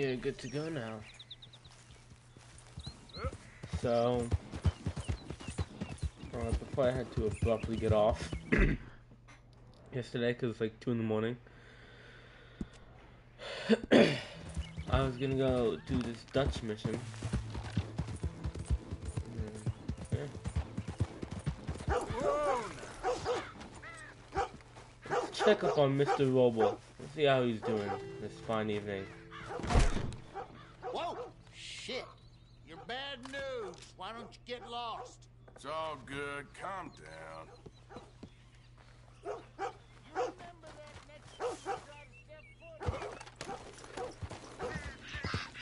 you're good to go now. So, uh, before I had to abruptly get off yesterday because it's like 2 in the morning, I was gonna go do this Dutch mission. Let's check up on Mr. Robo. Let's see how he's doing this fine evening. Whoa! Shit! You're bad news. Why don't you get lost? It's all good. Calm down.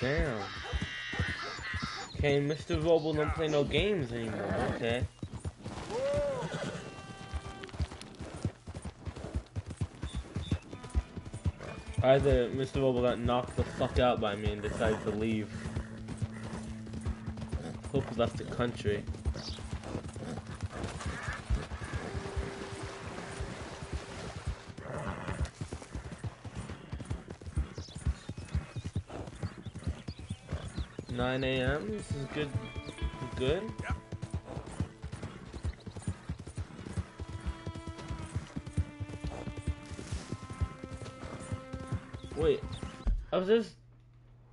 Damn. Okay, Mr. Robo don't play no games anymore. Okay. Either Mr. Robo got knocked the fuck out by me and decided to leave. Hope he left the country. Nine AM. This is good. Good. Wait, I was just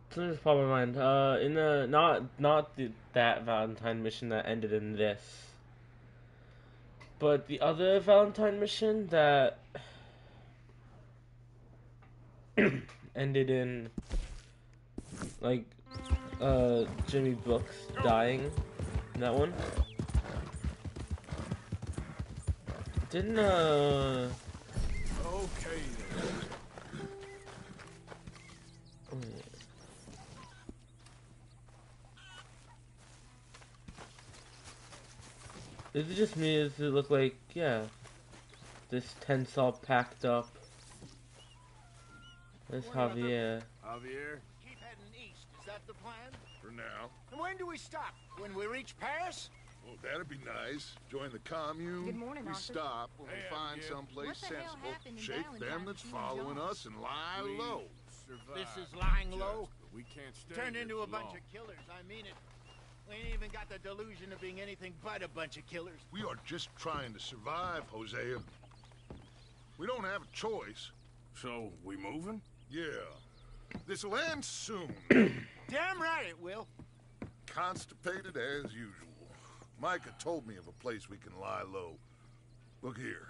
something just popped my mind. Uh, in the not not the, that Valentine mission that ended in this, but the other Valentine mission that ended in like uh Jimmy Brooks dying. in That one. Didn't uh. Okay. Is it just me? Does it look like, yeah, this tent's all packed up? There's Javier. Javier, Keep heading east. Is that the plan? for now. And when do we stop? When we reach Paris? Well, that'd be nice. Join the commune. Good morning, we Arthur. stop when Hey, we find Javier. someplace What the hell sensible. happened Shake Valentine them that's to you and following John? us and lie We low. survived. This is lying low. Just, but we can't stay Turned into for a bunch of killers. I mean it. We ain't even got the delusion of being anything but a bunch of killers. We are just trying to survive, Hosea. We don't have a choice. So, we moving? Yeah. This'll end soon. Damn right it will. Constipated as usual. Micah told me of a place we can lie low. Look here.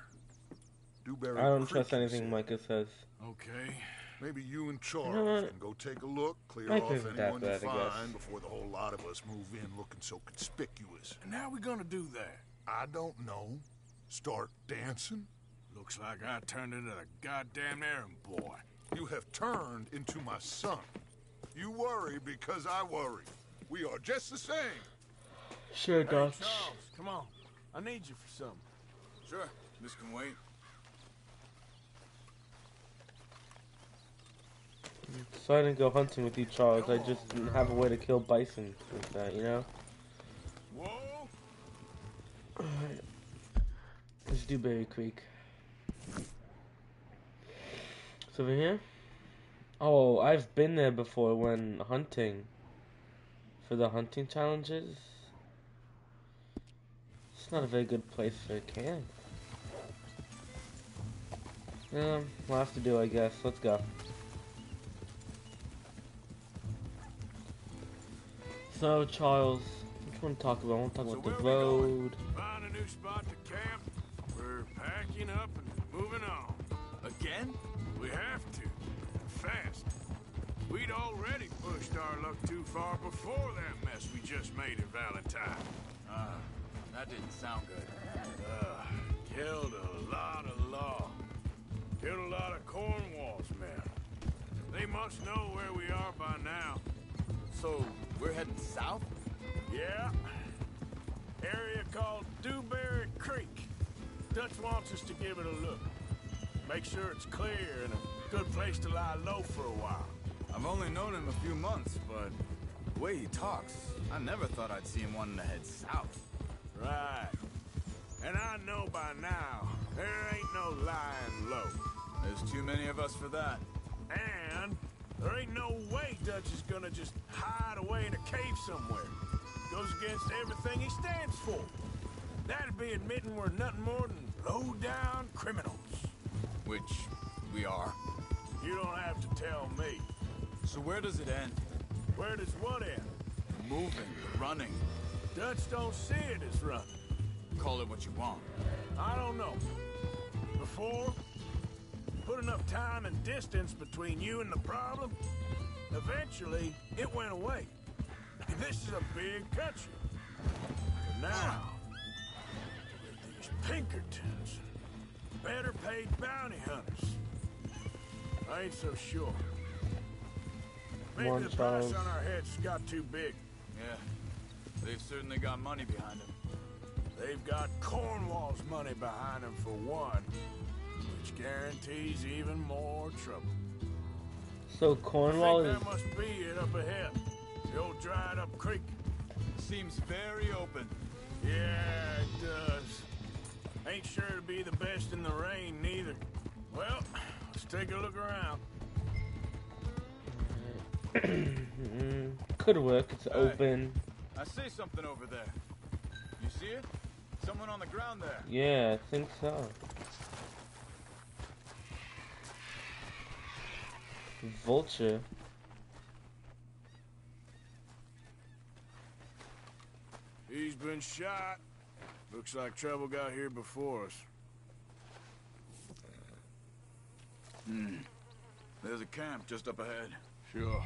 Dewberry I don't Creek, trust anything. Micah says. Okay. Maybe you and Charles know can go take a look, clear Mike off anyone you bad, I find before the whole lot of us move in looking so conspicuous. And how we gonna do that? I don't know. Start dancing? Looks like I turned into the goddamn errand boy. You have turned into my son. You worry because I worry. We are just the same. Sure, Hey, Dutch. Charles, come on. I need you for something. Sure, this can wait. So I didn't go hunting with you, Charles. I just didn't have a way to kill bison with that, you know? Whoa! Alright. Let's do Berry Creek. It's over here? Oh, I've been there before when hunting. For the hunting challenges. It's not a very good place for a camp. Yeah, we'll have to do, I guess. Let's go. So, Charles, what do you want to talk about? I want to talk So about the where are we going? road. Find a new spot to camp. We're packing up and moving on. Again? We'd already pushed our luck too far before that mess we just made at Valentine. Ah, that didn't sound good. Uh, killed a lot of law. Killed a lot of Cornwall's men. They must know where we are by now. So, we're heading south? Yeah. Area called Dewberry Creek. Dutch wants us to give it a look. Make sure it's clear and a good place to lie low for a while. I've only known him a few months, but the way he talks, I never thought I'd see him wanting to head south. Right. And I know by now, there ain't no lying low. There's too many of us for that. And there ain't no way Dutch is gonna just hide away in a cave somewhere. Goes against everything he stands for. That'd be admitting we're nothing more than low-down criminals. Which we are. You don't have to tell me. So where does it end? Where does what end? Moving, running. Dutch don't see it as running. Call it what you want. I don't know. Before, put enough time and distance between you and the problem, eventually it went away. This is a big country. But now, with these Pinkertons, better paid bounty hunters, I ain't so sure. Maybe Come on, the price on our heads got too big. Yeah. They've certainly got money behind them. They've got Cornwall's money behind them for one, which guarantees even more trouble. So I Cornwall think is that must be it up ahead. The old dried up creek. Seems very open. Yeah, it does. Ain't sure to be the best in the rain neither. Well, let's take a look around. Mm, could work. It's Hey. open. I see something over there. You see it? Someone on the ground there. Yeah, I think so. Vulture. He's been shot. Looks like trouble got here before us. Hmm. There's a camp just up ahead. Sure.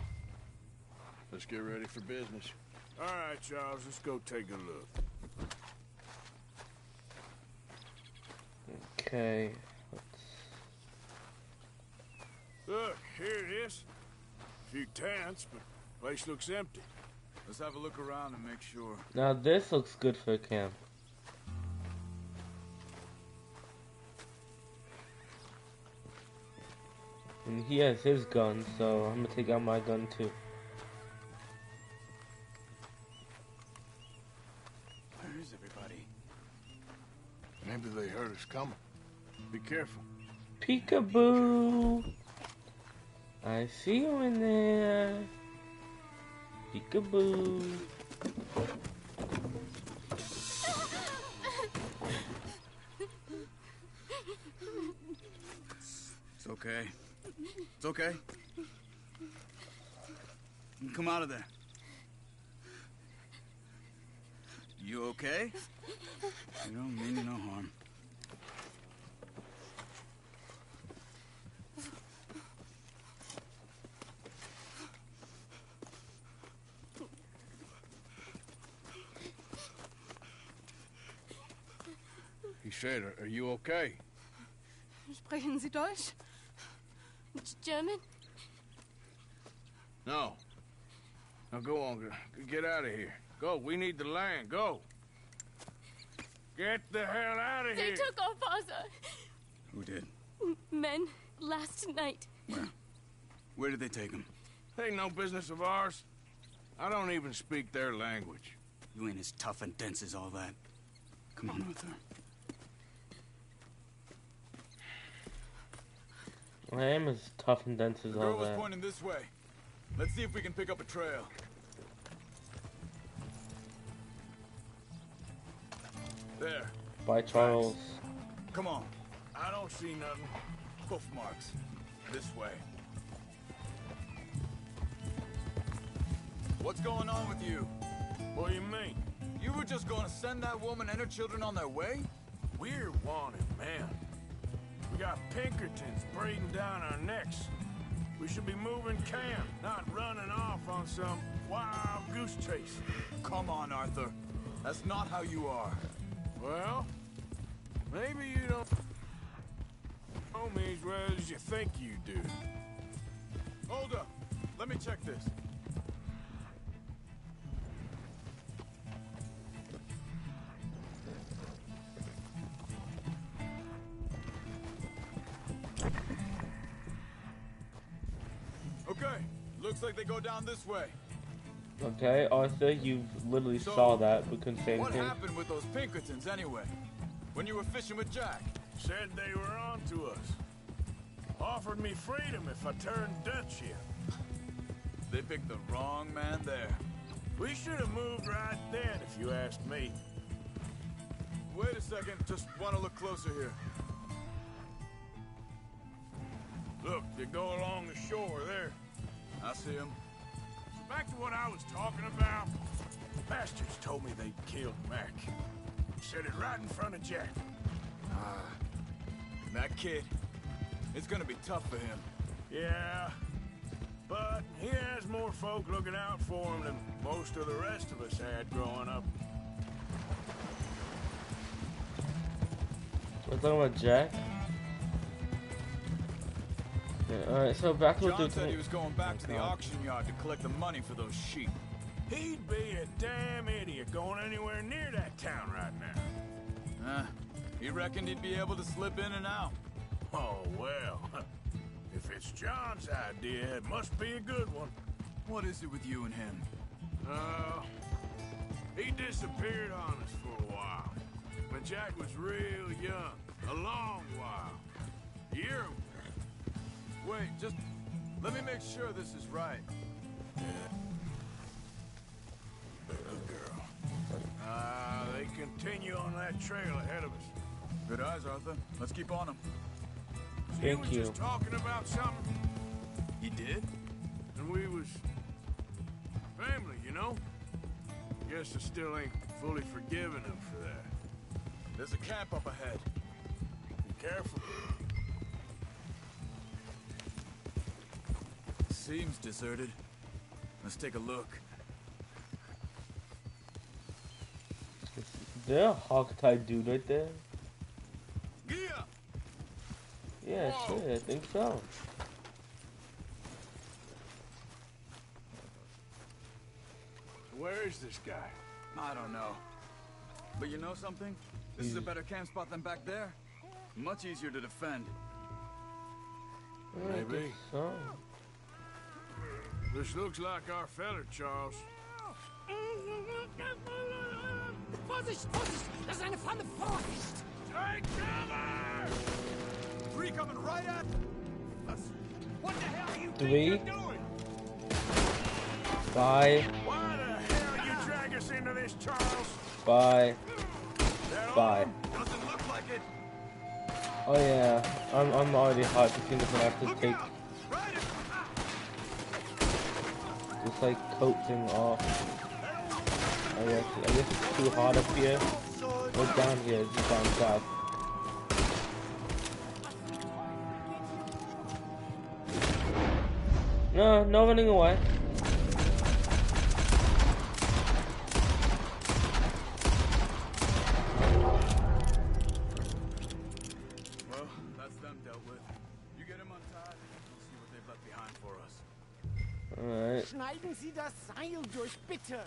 Let's get ready for business. All right, Charles, let's go take a look. Okay. Let's... Look, here it is. A few tents, but place looks empty. Let's have a look around and make sure. Now this looks good for a camp. And he has his gun, so I'm gonna take out my gun too. Maybe they heard us coming. Be careful. Peekaboo! I see you in there. Peekaboo. It's okay. It's okay. Come out of there. You okay? You don't mean no harm. He said, are you okay? Sprechen Sie Deutsch? German? No. Now go on, get out of here. Go, we need the land, go. Get the hell out of They here. They took our father. Who did? Men, last night. Where Where did they take him? Ain't no business of ours. I don't even speak their language. You ain't as tough and dense as all that. Come on, Arthur. I am as tough and dense as The all girl was that. pointing this way. Let's see if we can pick up a trail. There. By Charles. Come on. I don't see nothing. Hoof marks. This way. What's going on with you? What do you mean? You were just going to send that woman and her children on their way? We're wanted, man. We got Pinkertons breathing down our necks. We should be moving camp, not running off on some wild goose chase. Come on, Arthur. That's not how you are. Well, maybe you don't know me as well as you think you do. Hold up. Let me check this. Okay. Looks like they go down this way. Okay, Arthur, you literally So, saw that. but couldn't say anything. What anything. happened with those Pinkertons anyway? When you were fishing with Jack? Said they were on to us. Offered me freedom if I turned Dutch here. They picked the wrong man there. We should have moved right then, if you ask me. Wait a second, just want to look closer here. Look, they go along the shore there. I see him. So back to what I was talking about. The bastards told me they killed Mac. Said it right in front of Jack. Ah, and that kid, it's gonna be tough for him. Yeah, but he has more folk looking out for him than most of the rest of us had growing up. We're talking about Jack. Yeah, Alright, so back to John the said he was going back to the auction yard to collect the money for those sheep. He'd be a damn idiot going anywhere near that town right now. Huh? He reckoned he'd be able to slip in and out. Oh, well. If it's John's idea, it must be a good one. What is it with you and him? Uh, he disappeared on us for a while. When Jack was real young. A long while. A year Wait, just let me make sure this is right. Good girl. Ah, they continue on that trail ahead of us. Good eyes, Arthur. Let's keep on them. So Thank you were you. just talking about something, He did? and we was family, you know? Guess I still ain't fully forgiven him for that. There's a camp up ahead. Be careful. Seems deserted. Let's take a look. Is there a hog-tied dude right there? Yeah. Yeah, Whoa. shit, I think so. Where is this guy? I don't know. But you know something? This is a hmm. better camp spot than back there. Much easier to defend. I Maybe. So. This looks like our feller, Charles. Vorsicht, Vorsicht! Das ist eine Falle! Vorsicht! Take cover! Three coming right at us. What the hell are you Three, doing? five, Why the hell you drag us into this, Charles? five, That five. all? Doesn't look like it. Oh yeah, I'm I'm already hot. This thing is gonna have to take Right it. This like coat thing off. I guess I guess it's too hot up here. Or down here, it's down south. No, no running away. Alright. Schneiden Sie das Seil durch, bitte!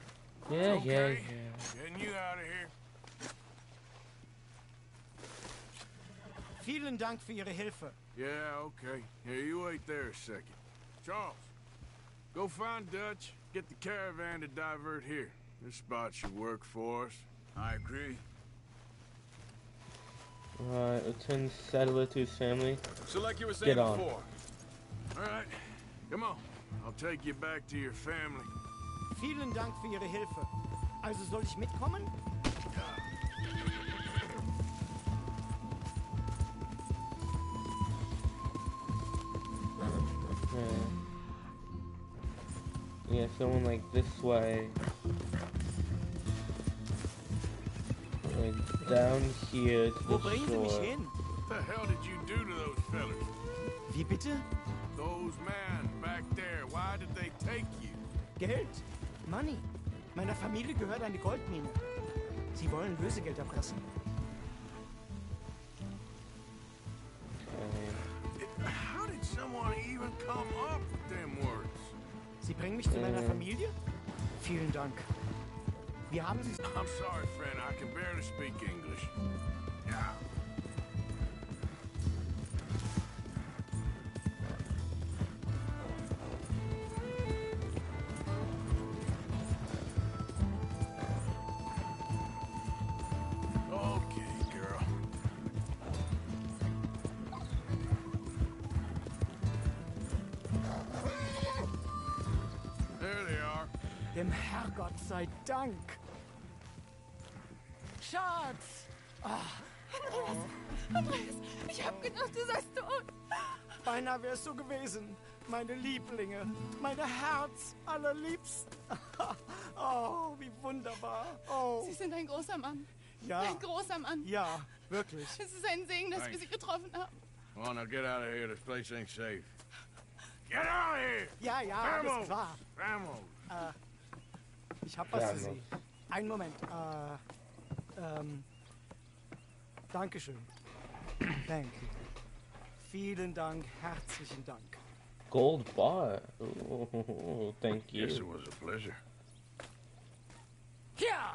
Yeah, yeah, Okay. yeah. Getting you out of here. Vielen Dank für Ihre Hilfe. Yeah, okay. Yeah, you wait there a second. Charles, go find Dutch. Get the caravan to divert here. This spot should work for us. I agree. Alright, return settler to his family. So like you were saying Get on. before, All right, come on. I'll take you back to your family. Vielen Dank für Ihre Hilfe. Also soll ich mitkommen? Yeah. Yeah, someone like this way. Like down here to the bringen Sie mich shore. hin? What the hell did you do to those fellers? Wie bitte? Those men back there, why did they take you? Geld? Money. Meiner Familie gehört eine Goldmine. Sie wollen Lösegeld erpressen. How did someone even come up with them words? Sie bringen mich zu meiner Äh. Familie? Vielen Dank. Wir haben Sie... I'm sorry, friend. I can barely speak English. Yeah. Dank. Schatz! Andreas, ich hab gedacht, du seist tot. Beinahe wärst du gewesen. Meine Lieblinge, meine Herz allerliebsten. Oh, wie wunderbar. Oh, Sie sind ein großer Mann. ja, Ein großer Mann. ja, wirklich. Es ist ein Segen, dass wir Thanks. sie getroffen haben. Come on, now get out of here. This place ain't safe. Get out of here! Ja, ja, alles Vamos! klar. Vamos! Ich hab was für. Sie. Einen Moment. Äh, ähm, Dankeschön. Thank you. Vielen Dank, herzlichen Dank. Gold bar. Ooh, thank you. Yes, it was a pleasure. Ja!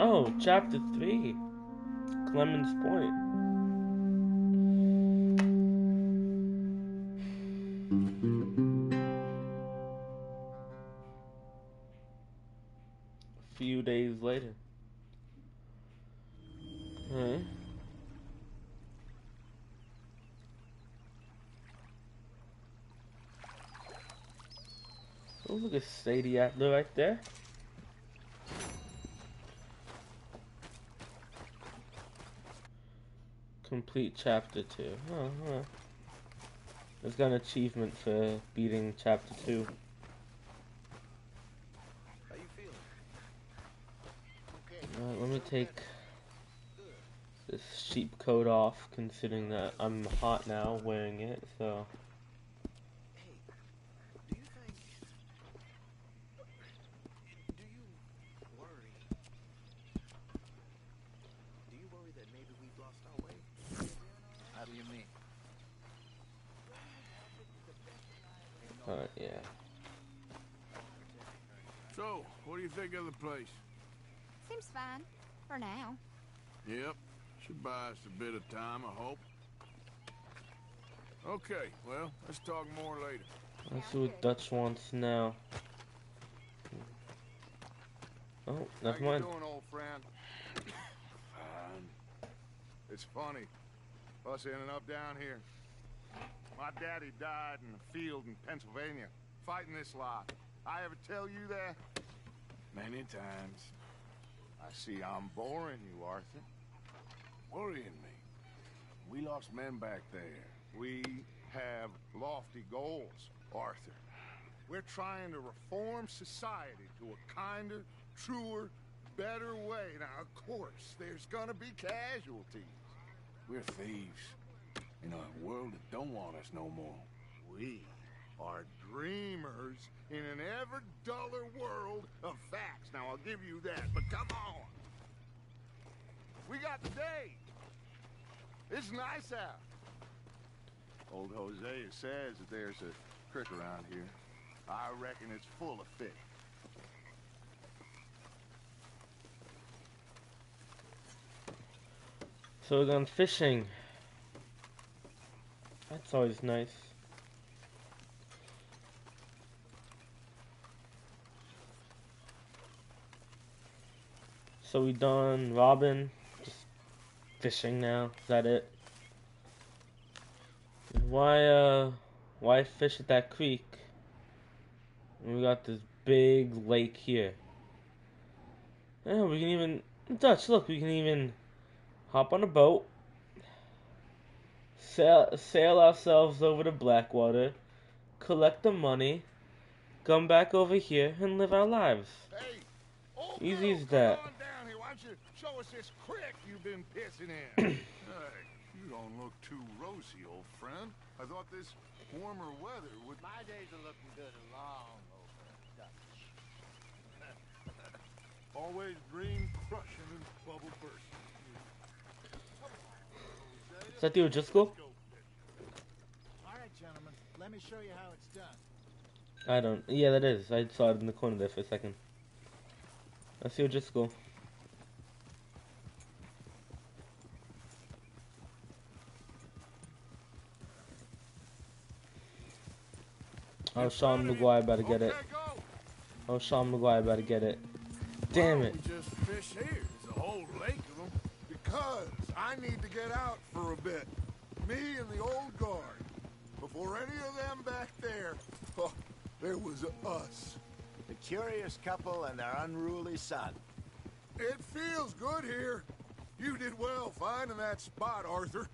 Oh, chapter 3. Clemens Point. A few days later. Huh? Oh, look at Sadie Adler right there. Complete chapter 2. Oh, huh. It's got an achievement for beating chapter 2. How you feeling? Okay. Alright, let me take this sheep coat off, considering that I'm hot now wearing it, so. Hey, do you think... Do you worry... Do you worry that maybe we've lost our way? How do you mean? Alright, yeah. So, what do you think of the place? Seems fine. For now. Yep. Should buy us a bit of time, I hope. Okay, well, let's talk more later. Let's see what Dutch wants now. Oh, never How you doing, old friend? Fine. It's funny. Us ending up down here. My daddy died in the field in Pennsylvania, fighting this lot. I ever tell you that? Many times. I see I'm boring you, Arthur. Worrying me. We lost men back there. We have lofty goals, Arthur. We're trying to reform society to a kinder, truer, better way. Now, of course, there's gonna be casualties. We're thieves. In a world that don't want us no more. We are dreamers in an ever duller world of facts. Now, I'll give you that, but come on. We got the day. It's nice out. Old Jose says that there's a creek around here. I reckon it's full of fish. So we're going fishing. That's always nice. So we done Robin, just fishing now. Is that it? Why uh why fish at that creek? We got this big lake here. Yeah, we can even Dutch, look, we can even hop on a boat, sail, sail ourselves over to Blackwater, collect the money, come back over here, and live our lives. Hey, Easy as that. Us this creek you've been pissing in? hey, you don't look too rosy, old friend. I thought this warmer weather would. My days are looking good and long over, Dutch. Always dream crushing and bubble bursting. Is that the O'Driscoll? All right, gentlemen, let me show you how it's done. I don't. Yeah, that is. I saw it in the corner there for a second. That's the O'Driscoll. Oh, Sean MacGuire better get it. Okay. Oh, Sean MacGuire better get it. Damn it. Just fish here. There's a whole lake of them. Because I need to get out for a bit. Me and the old guard. Before any of them back there, oh, there was us. The curious couple and their unruly son. It feels good here. You did well finding that spot, Arthur.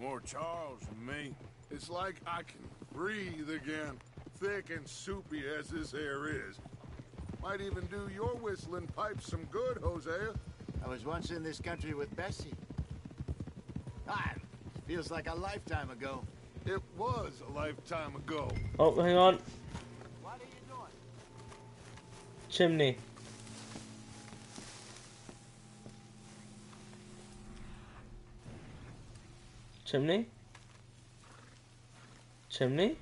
More Charles than me. It's like I can breathe again, thick and soupy as this air is. Might even do your whistling pipes some good, Hosea. I was once in this country with Bessie. Ah, feels like a lifetime ago. It was a lifetime ago. Oh, hang on. What are you doing? Chimney. Chimney? Chimney?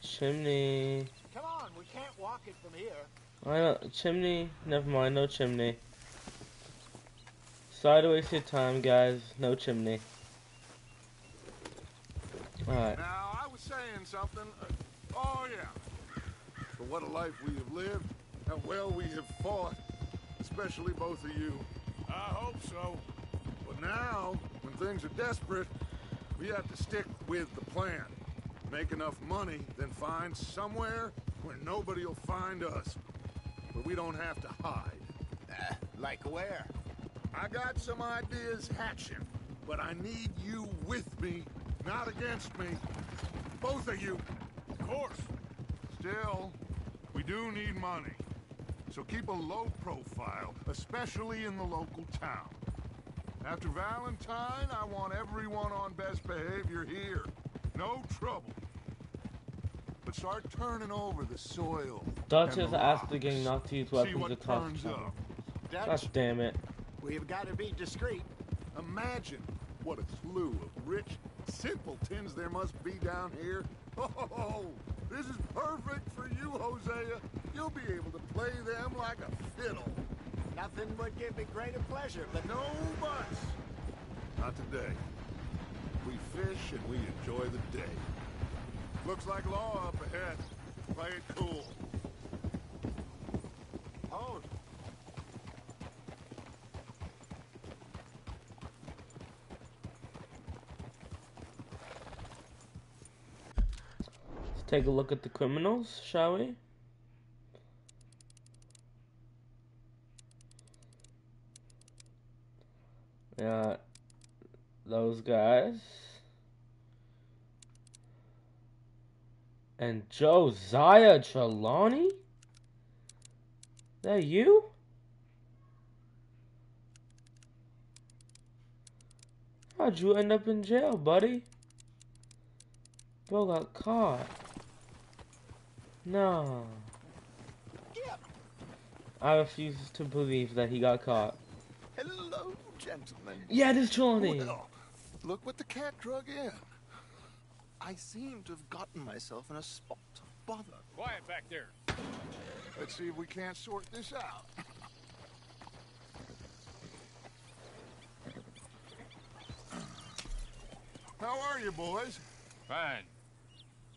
Chimney. Come on, we can't walk it from here. I don't, chimney? Never mind, no chimney. Sorry to waste your time, guys. No chimney. Alright. Now, I was saying something. Uh, oh, yeah. For what a life we have lived, how well we have fought, especially both of you. I hope so. But now, when things are desperate, we have to stick with the plan. Make enough money, then find somewhere where nobody will find us. But we don't have to hide. Uh, like where? I got some ideas hatching, but I need you with me, not against me. Both of you. Of course. Still, we do need money. So keep a low profile, especially in the local town. After Valentine, I want everyone on best behavior here. No trouble. But start turning over the soil. Dutch and has asked the gang not to use weapons what across turns town. up. God Dutch, damn it. we've got to be discreet. Imagine what a slew of rich simpletons there must be down here. Oh, this is perfect for you, Hosea. You'll be able to play them like a fiddle. Nothing would give me greater pleasure, but No buts. Not today. We fish and we enjoy the day. Looks like law up ahead. Play it cool. hold. Let's take a look at the criminals, shall we? Yeah, those guys. And Josiah Trelawny? That you? How'd you end up in jail, buddy? Bro got caught. No. I refuse to believe that he got caught. Hello, gentlemen. Yeah, it is Trelawney. Well, look what the cat drug in. I seem to have gotten myself in a spot of bother. Quiet back there. Let's see if we can't sort this out. How are you, boys? Fine.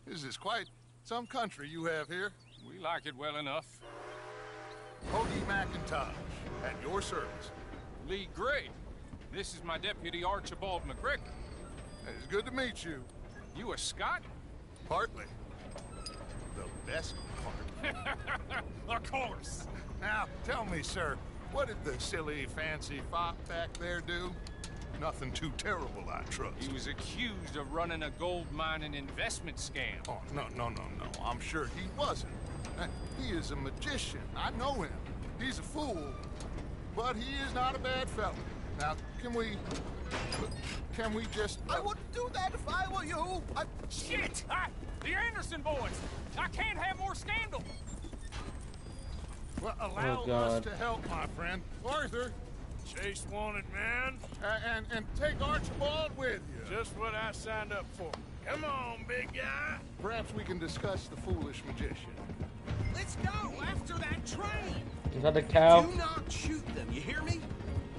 This is quite some country you have here. We like it well enough. Hoagie McIntosh, at your service. Leigh Gray. This is my deputy Archibald MacGregor. It's good to meet you. You a Scot? Partly. The best part. of course. Now, tell me, sir, what did the silly, fancy fop back there do? Nothing too terrible, I trust. He was accused of running a gold mining investment scam. Oh, no, no, no, no. I'm sure he wasn't. He is a magician. I know him. He's a fool, but he is not a bad fellow. Now, can we Can we just... I wouldn't do that if I were you. I... Shit! I, the Anderson boys! I can't have more scandal! Well, allow us to help, my friend. Arthur, Chase wanted man. uh, and, and take Archibald with you. Just what I signed up for. Come on, big guy. Perhaps we can discuss the foolish magician. Let's go after that train. Is that a cow? Do not shoot them. You hear me?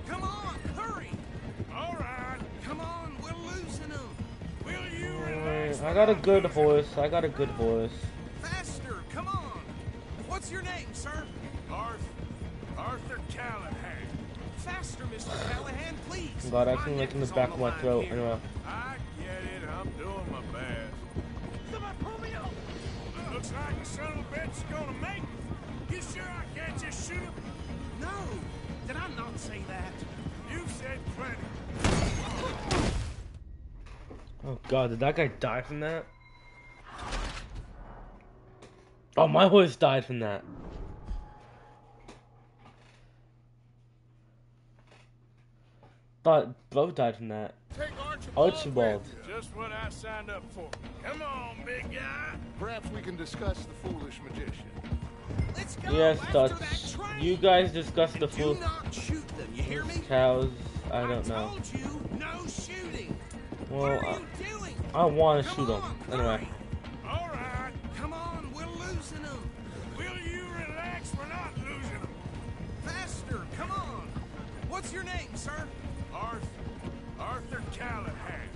Come on, relax? I got a good horse. I got a good horse. Faster, come on. What's your name, sir? Arthur. Arthur Callahan. Faster, Mr. Callahan, please. God, I My can neck like in the back of my throat. here. Anyway. I get it. I'm doing my best. Somebody pull me up. Looks like the son of a bitch is gonna make it. You sure I can't just shoot him? No, did I not say that? You've said plenty. Oh God, did that guy die from that? Oh, my horse died from that. Thought both died from that. Archibald, Archibald. you. Just what I signed up for. Come on, big guy. Perhaps we can discuss the foolish magician. Let's go Yes, Dutch. You guys discuss the Do not shoot them. You hear me? cows. I don't know. told you, no shooting. Well, I, uh, you doing? I want to shoot him. Anyway. All right. Come on, we're losing them. Will you relax? We're not losing them. Faster, come on. What's your name, sir? Arthur. Arthur Callahan.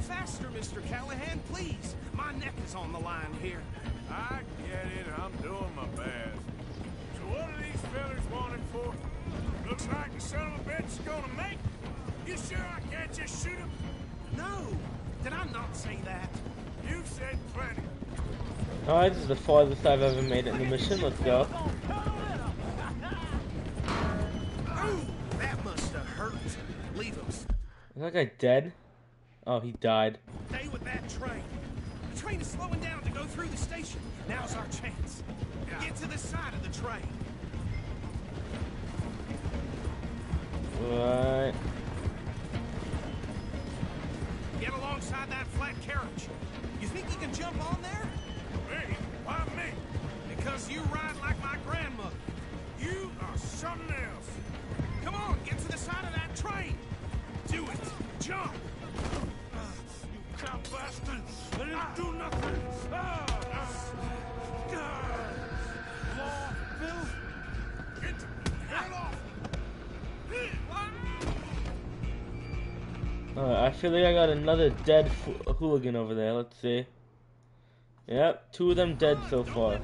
Faster, Mr. Callahan, please. My neck is on the line here. I get it. I'm doing my best. So what are these fellas wanted for? Looks like the son of a bitch is gonna make. You sure I can't just shoot him? No, did I not say that? You've said plenty. Alright, this is the farthest I've ever made it in the mission. Let's go. Oh, that must have hurt. Leave him. Is that guy dead? Oh, he died. Stay with that train. The train is slowing down to go through the station. Now's our chance. Get to the side of the train. Right. Alongside that flat carriage. You think you can jump on there? Me? Why me? Because you ride like my grandmother. You are something else. Come on, get to the side of that train. Do it. Jump. You cop bastard! I didn't do nothing! Ah! God! Law, Bill! Get the hell off! Alright, I feel like I got another dead hooligan over there. Let's see. Yep, two of them dead so far.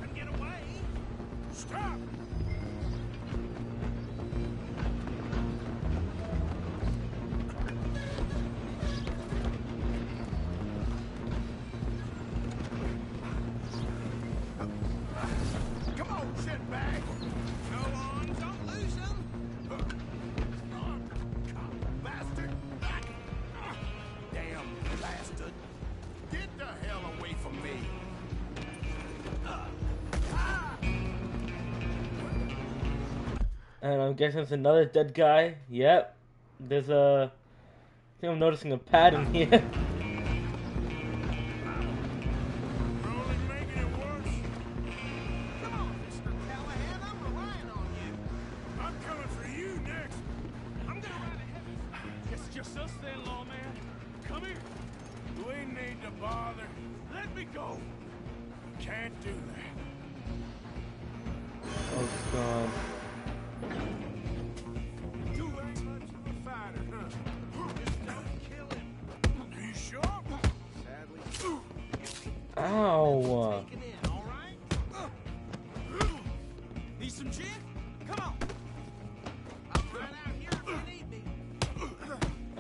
Guessing it's another dead guy. Yep. There's a. I think I'm noticing a pattern here.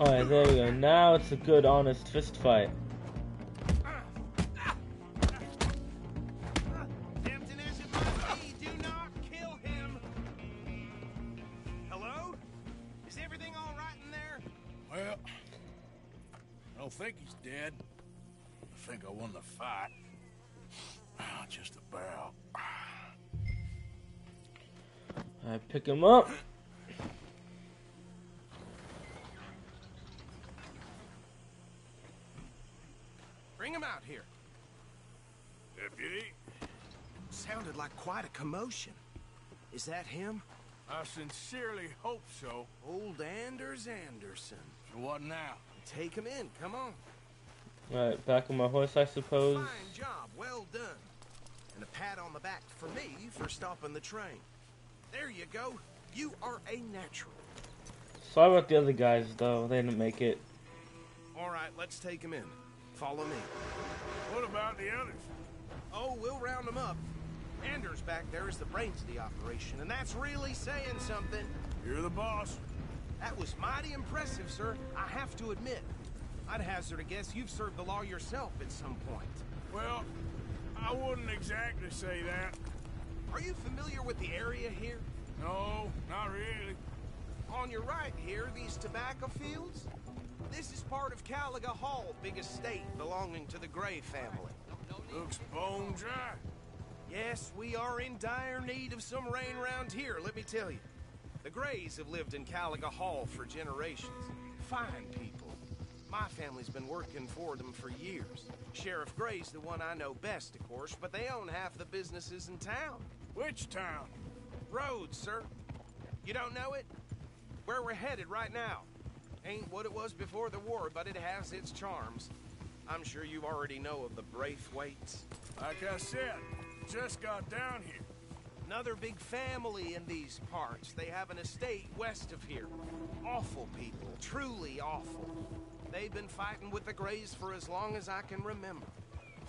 Alright, there we go. Now it's a good, honest fist fight. pick him it might be, do not kill him. Hello? Is everything all right in there? Well, I don't think he's dead. I think I won the fight. Ah, Just about. I pick him up. Bring him out here. Deputy, Sounded like quite commotion. Is that him? I sincerely hope so. Old Anders Anderson. So what now? Take him in, come on. Alright, back on my horse, I suppose. Fine job, well done. And a pat on the back for me for stopping the train. There you go. You are a natural. Sorry about the other guys, though. They didn't make it. All right, let's take him in. Follow me. What about the others? Oh, we'll round them up. Anders back there is the brains of the operation, and that's really saying something. You're the boss. That was mighty impressive, sir. I have to admit. I'd hazard a guess you've served the law yourself at some point. Well, I wouldn't exactly say that. Are you familiar with the area here? No, not really. On your right here, these tobacco fields? This is part of Caliga Hall, big estate belonging to the Gray family. Looks bone dry. Yes, we are in dire need of some rain round here, let me tell you. The Grays have lived in Caliga Hall for generations. Fine people. My family's been working for them for years. Sheriff Gray's the one I know best, of course, but they own half the businesses in town. Which town? Rhodes, sir. You don't know it? Where we're headed right now. Ain't what it was before the war, but it has its charms. I'm sure you already know of the Braithwaites. Like I said, just got down here. Another big family in these parts. They have an estate west of here. Awful people, truly awful. They've been fighting with the Grays for as long as I can remember.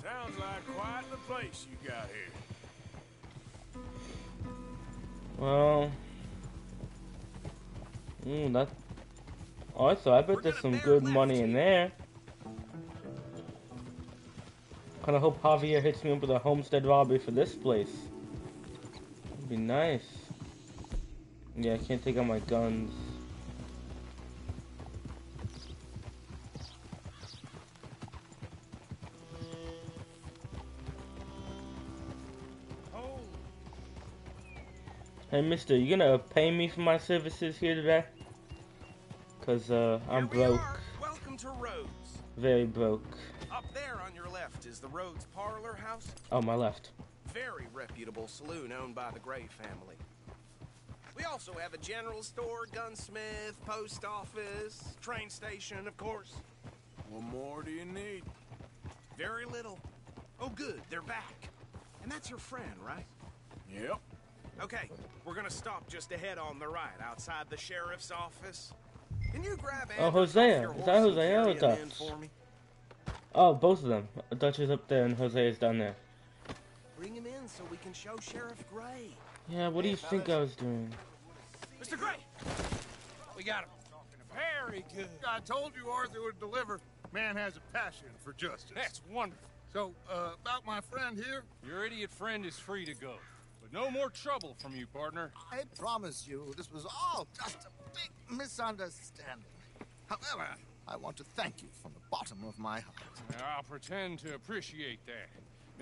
Sounds like quite the place you got here. Well. Mm, that. Also, I bet there's some good money in there. Kinda hope Javier hits me up with a homestead robbery for this place. It'd be nice. Yeah, I can't take out my guns. Oh, Hey, mister, you gonna pay me for my services here today? Cause, uh, I'm broke. Welcome to Rhodes. Very broke. The Rhodes Parlor House. Oh, my left. Very reputable saloon owned by the Gray family. We also have a general store, gunsmith, post office, train station, of course. What more do you need? Very little. Oh, good, they're back. And that's your friend, right? Yep. Okay, we're gonna stop just ahead on the right, outside the sheriff's office. Can you grab Oh, Anders Hosea. Is that and Hosea carry or him Oh, both of them. Dutch is up there and Hosea is down there. Bring him in so we can show Sheriff Gray. Yeah, what do you think I was doing? Mr. Gray! We got him. Very good. I told you Arthur would deliver. Man has a passion for justice. That's wonderful. So, uh, about my friend here, Your idiot friend is free to go. But no more trouble from you, partner. I promise you, this was all just a big misunderstanding. However, I want to thank you from the bottom of my heart. I'll pretend to appreciate that.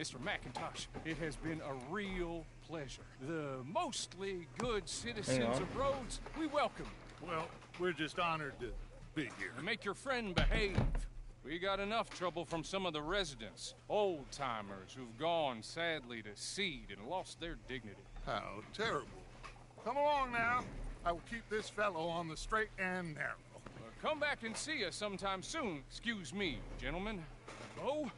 Mr. McIntosh, it has been a real pleasure. The mostly good citizens of Rhodes, we welcome you. well, we're just honored to be here. And make your friend behave. We got enough trouble from some of the residents, old timers who've gone sadly to seed and lost their dignity. How terrible. Come along now. I will keep this fellow on the straight and narrow. Come back and see us sometime soon. Excuse me, gentlemen. Beau,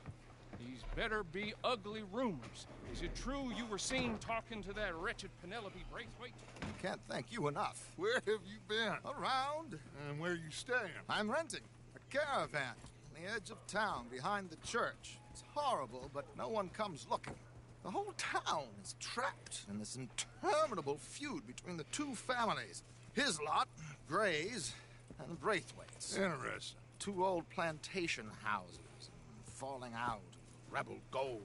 these better be ugly rumors. Is it true you were seen talking to that wretched Penelope Braithwaite? I can't thank you enough. Where have you been? Around, And where you staying? I'm renting a caravan on the edge of town behind the church. It's horrible, but no one comes looking. The whole town is trapped in this interminable feud between the two families. His lot, Gray's, and Braithwaite's. Interesting. Two old plantation houses, falling out, rebel gold,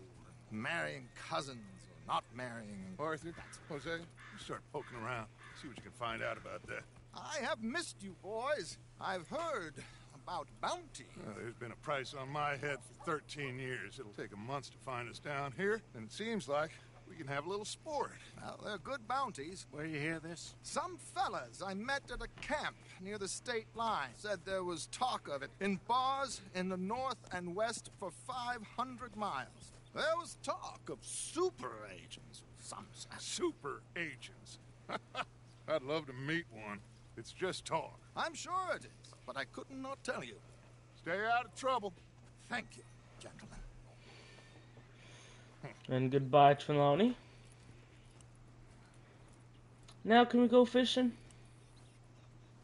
marrying cousins or not marrying. Arthur, Hosea, you start poking around. See what you can find out about that. I have missed you, boys. I've heard about bounty. Well, there's been a price on my head for 13 years. It'll take a month to find us down here, and it seems like We can have a little sport. Now, they're good bounties. Where you hear this? Some fellas I met at a camp near the state line said there was talk of it in bars in the north and west for 500 miles. There was talk of super agents. Some say. Super agents. I'd love to meet one. It's just talk. I'm sure it is, but I couldn't not tell you. Stay out of trouble. Thank you, gentlemen. And goodbye, Trelawny. Now can we go fishing?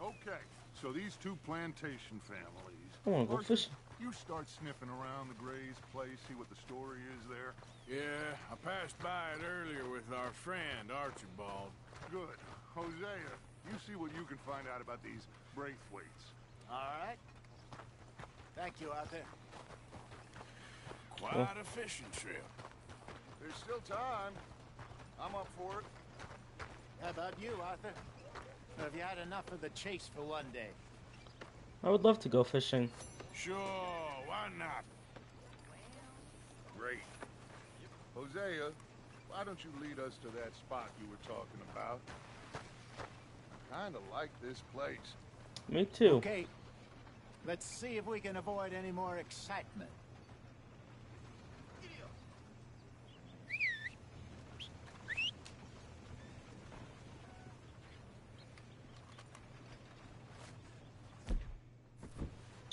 Okay, so these two plantation families. I wanna go fishing. You start sniffing around the Gray's place, see what the story is there. Yeah, I passed by it earlier with our friend, Archibald. Good. Hosea, you see what you can find out about these Braithwaites. All right. Thank you, Arthur. Quite a fishing trip. There's still time. I'm up for it. How about you, Arthur? Or have you had enough of the chase for one day? I would love to go fishing. Sure, why not? Great. Hosea, why don't you lead us to that spot you were talking about? I kinda like this place. Me too. Okay. Let's see if we can avoid any more excitement.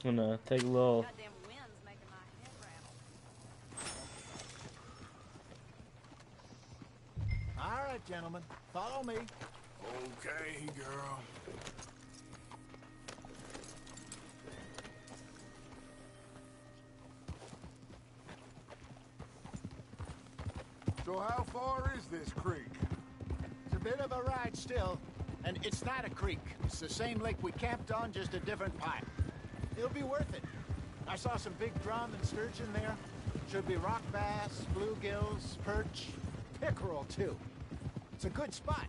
I'm gonna take a little. Goddamn wind's making my head rattle. All right, gentlemen. Follow me. Okay, girl. So how far is this creek? It's a bit of a ride still. And it's not a creek. It's the same lake we camped on, just a different pipe. It'll be worth it. I saw some big drum and sturgeon there. Should be rock bass, bluegills, perch, pickerel, too. It's a good spot.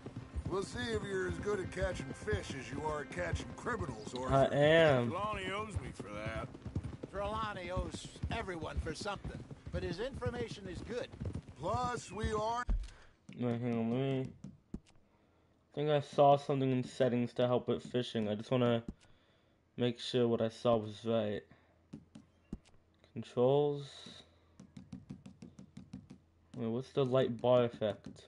We'll see if you're as good at catching fish as you are at catching criminals, or I am. Lonnie owes me for that. Trelawny owes everyone for something, but his information is good. plus we are. Wait, hang on, let me. I think I saw something in settings to help with fishing. I just wanna make sure what I saw was right. Controls. Wait, what's the light bar effect?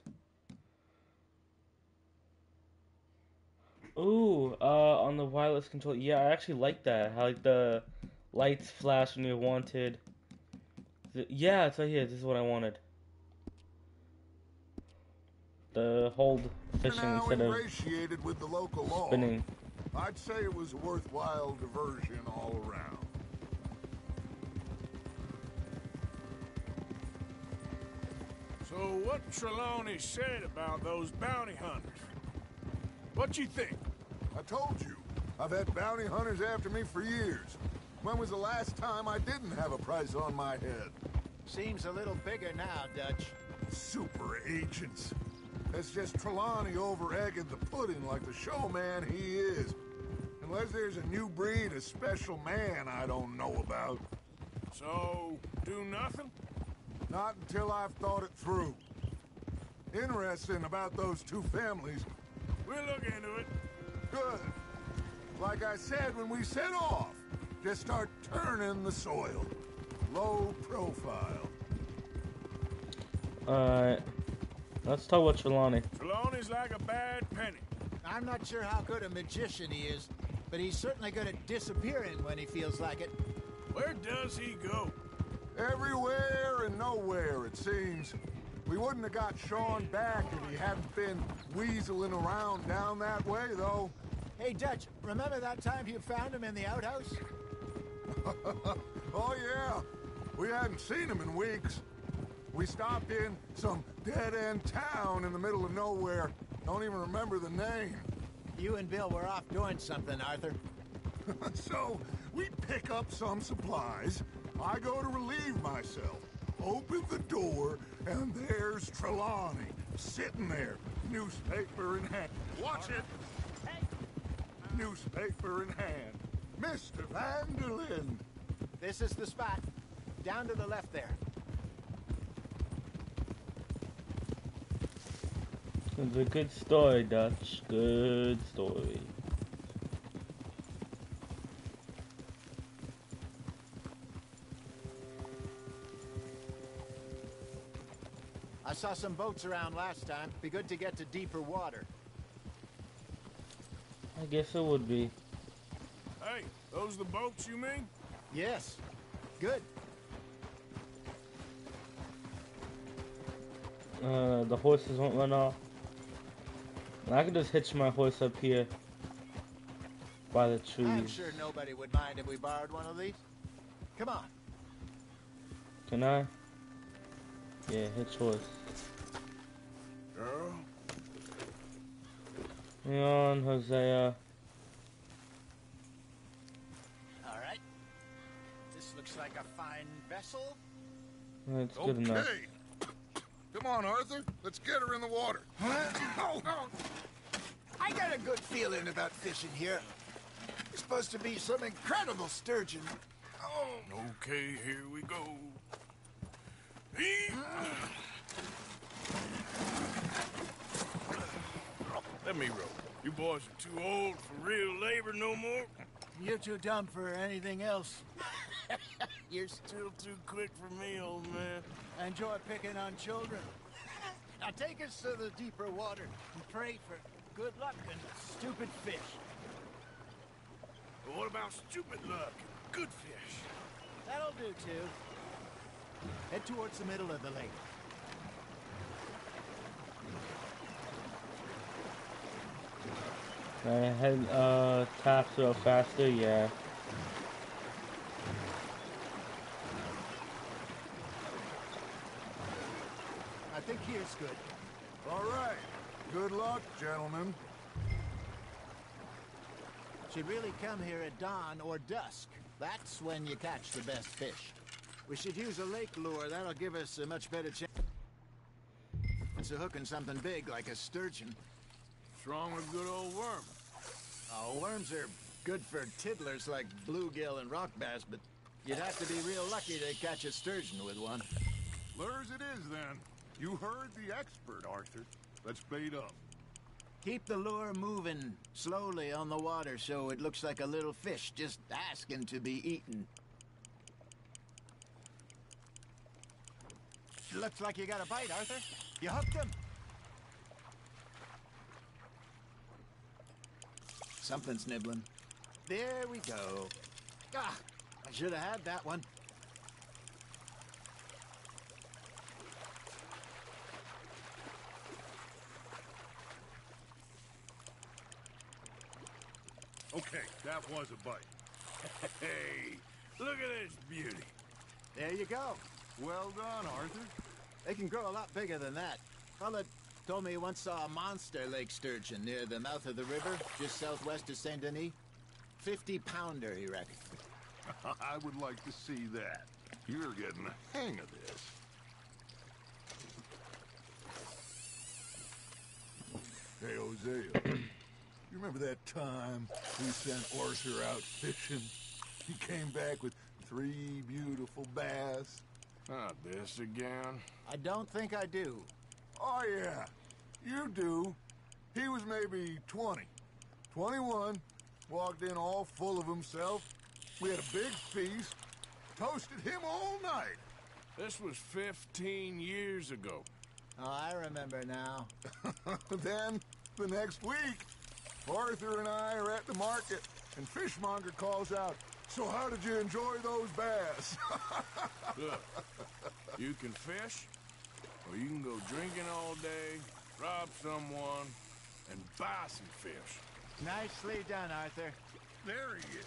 Ooh, uh, on the wireless control. Yeah, I actually like that. How like the lights flash when you're wanted. Yeah, it's right here. This is what I wanted. The hold fishing instead of with the local law. spinning. I'd say it was a worthwhile diversion all around. So what Trelawny said about those bounty hunters? What you think? I told you, I've had bounty hunters after me for years. When was the last time I didn't have a price on my head? Seems a little bigger now, Dutch. Super agents. That's just Trelawny over egging the pudding like the showman he is. Unless there's a new breed of special man I don't know about. So, do nothing? Not until I've thought it through. Interesting about those two families. We'll look into it. Good. Like I said when we set off, just start turning the soil. Low profile. Alright. Let's talk about Trelawny. Trelawny's like a bad penny. I'm not sure how good a magician he is, but he's certainly good at disappearing when he feels like it. Where does he go? Everywhere and nowhere, it seems. We wouldn't have got Sean back if he hadn't been weaseling around down that way, though. Hey, Dutch, remember that time you found him in the outhouse? oh, yeah. We hadn't seen him in weeks. We stopped in some dead-end town in the middle of nowhere. Don't even remember the name. You and Bill were off doing something, Arthur. so, we pick up some supplies. I go to relieve myself. Open the door, and there's Trelawny, sitting there, newspaper in hand. Watch it! Newspaper in hand. Mr. Van der Linde! This is the spot. Down to the left there. It's a good story, Dutch. Good story. I saw some boats around last time. Be good to get to deeper water. I guess it would be. Hey, those the boats you mean? Yes. Good. Uh, the horses won't run off. And I can just hitch my horse up here by the trees. I'm sure nobody would mind if we borrowed one of these. Come on. Can I? Yeah, hitch horse. Girl, Hang on, Hosea. All right. This looks like a fine vessel. That's good enough. Come on, Arthur. Let's get her in the water. Huh? Oh, oh. I got a good feeling about fishing here. It's supposed to be some incredible sturgeon. Oh, okay, here we go. Let me row. You boys are too old for real labor no more. you're too dumb for anything else. You're still too quick for me, old man. I enjoy picking on children. Now take us to the deeper water and pray for good luck and stupid fish. But what about stupid luck and good fish? That'll do too. Head towards the middle of the lake. Can I head uh tap a little faster? Yeah. Think here's good. All right. Good luck, gentlemen. Should really come here at dawn or dusk. That's when you catch the best fish. We should use a lake lure. That'll give us a much better chance It's of hooking something big like a sturgeon. What's wrong with good old worm? Oh, worms are good for tiddlers like bluegill and rock bass, but you'd have to be real lucky to catch a sturgeon with one. Lures it is, then. You heard the expert, Arthur. Let's bait up. Keep the lure moving slowly on the water so it looks like a little fish just asking to be eaten. Looks like you got a bite, Arthur. You hooked him. Something's nibbling. There we go. Ah, I should have had that one. Okay, that was a bite. Hey, look at this beauty. There you go. Well done, Arthur. They can grow a lot bigger than that. Fella told me he once saw a monster lake sturgeon near the mouth of the river, just southwest of Saint Denis. Fifty pounder, he reckoned. I would like to see that. You're getting the hang of this. Hey, Hosea. You remember that time we sent Arthur out fishing? He came back with three beautiful bass. Not this again. I don't think I do. Oh, yeah. You do. He was maybe 20. 21. Walked in all full of himself. We had a big feast. Toasted him all night. This was 15 years ago. Oh, I remember now. then, the next week, Arthur and I are at the market, and Fishmonger calls out, So how did you enjoy those bass? Look, you can fish, or you can go drinking all day, rob someone, and buy some fish. Nicely done, Arthur. there he is.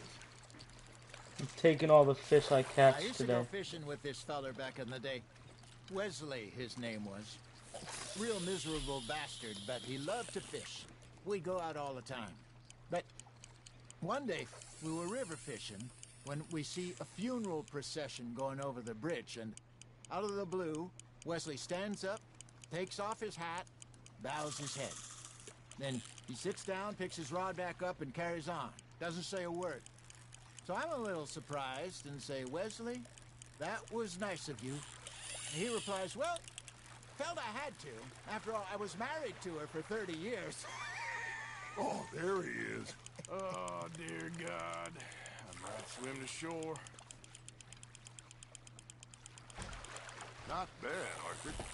I'm taking all the fish I catch. today. I catch used to go fishing with this feller back in the day. Wesley, his name was. Real miserable bastard, but he loved to fish. We'd go out all the time. But one day, we were river fishing when we see a funeral procession going over the bridge, and out of the blue, Wesley stands up, takes off his hat, bows his head. Then he sits down, picks his rod back up, and carries on. Doesn't say a word. So I'm a little surprised and say, Wesley, that was nice of you. And he replies, Well, Felt I had to. After all, I was married to her for 30 years. Oh, there he is. Oh, dear God. I might swim to shore. Not bad, Arthur.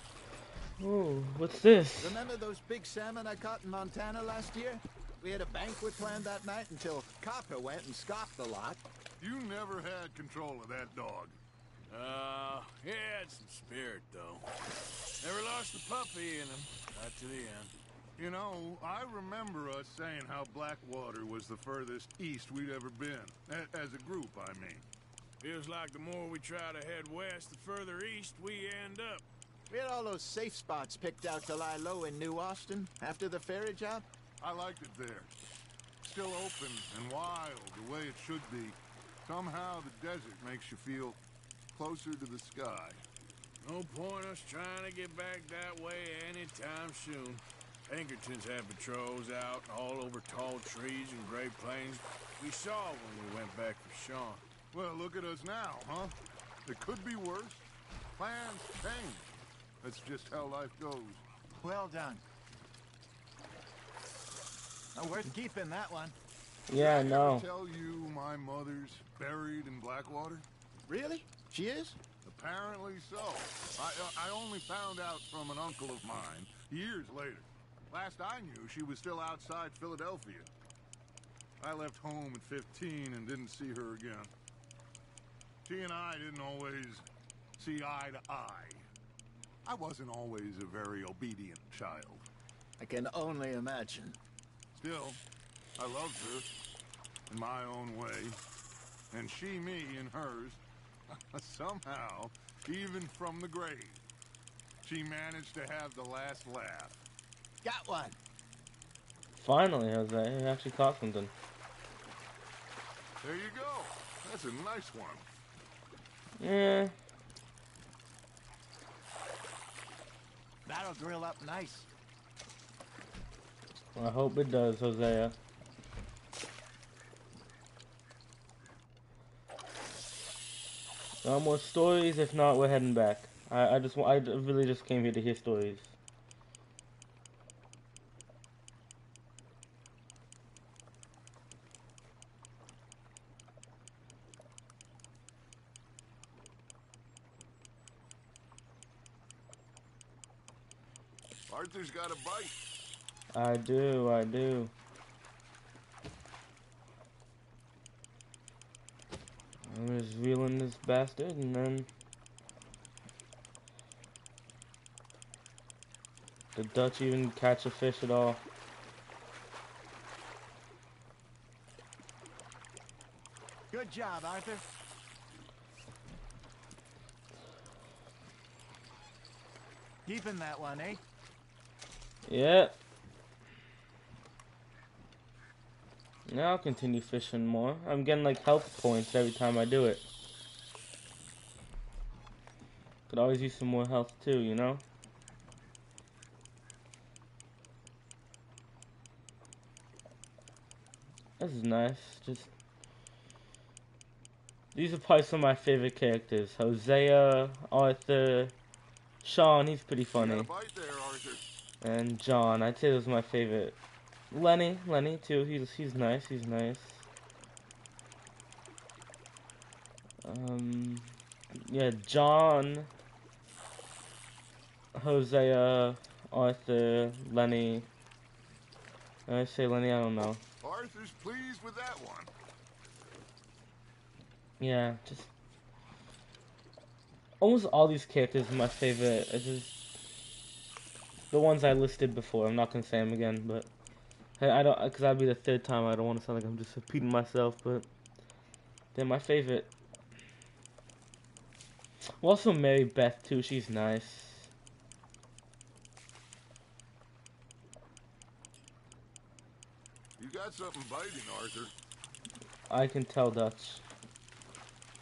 Oh, what's this? Remember those big salmon I caught in Montana last year? We had a banquet planned that night until Copper went and scoffed the lot. You never had control of that dog. Uh, he had some spirit, though. Never lost the puppy in him. Not to the end. You know, I remember us saying how Blackwater was the furthest east we'd ever been. A- as a group, I mean. Feels like the more we try to head west, the further east we end up. We had all those safe spots picked out to lie low in New Austin after the ferry job. I liked it there. Still open and wild, the way it should be. Somehow the desert makes you feel closer to the sky. No point us trying to get back that way anytime soon. Pinkertons had patrols out all over tall trees and Great Plains. We saw when we went back for Sean. Well, look at us now, huh? It could be worse. Plans change. That's just how life goes. Well done. Oh, worth keeping that one. Yeah, I Did tell you my mother's buried in Blackwater? Really? She is? Apparently so. I, uh, I only found out from an uncle of mine years later. Last I knew, she was still outside Philadelphia. I left home at 15 and didn't see her again. She and I didn't always see eye to eye. I wasn't always a very obedient child. I can only imagine. Still, I loved her in my own way, and she me in hers. Somehow, even from the grave, she managed to have the last laugh. Got one. Finally, Hosea, you actually caught something. There you go. That's a nice one. Yeah, That'll grill up nice. I hope it does, Hosea. No more stories. If not, we're heading back. I, I just, wa- I really just came here to hear stories. Arthur's got a bite. I do, I do. I'm just reeling this bastard, and then the Dutch even catch a fish at all. Good job, Arthur. Keeping that one, eh? Yeah. Now I'll continue fishing more. I'm getting like health points every time I do it. Could always use some more health too, you know? This is nice. Just these are probably some of my favorite characters. Hosea, Arthur, Sean, he's pretty funny. got a bite there, Arthur. And John, I'd say those are my favorite. Lenny, Lenny too. He's he's nice. He's nice. Um, yeah, John, Hosea, Arthur, Lenny. Did I say Lenny? I don't know. Arthur's pleased with that one. Yeah, just almost all these characters are my favorite. I just the ones I listed before. I'm not gonna say them again, but I don't because that'd be the third time. I don't want to sound like I'm just repeating myself, but they're my favorite. Well, also Mary Beth too. She's nice. You got something biting, Arthur. I can tell Dutch.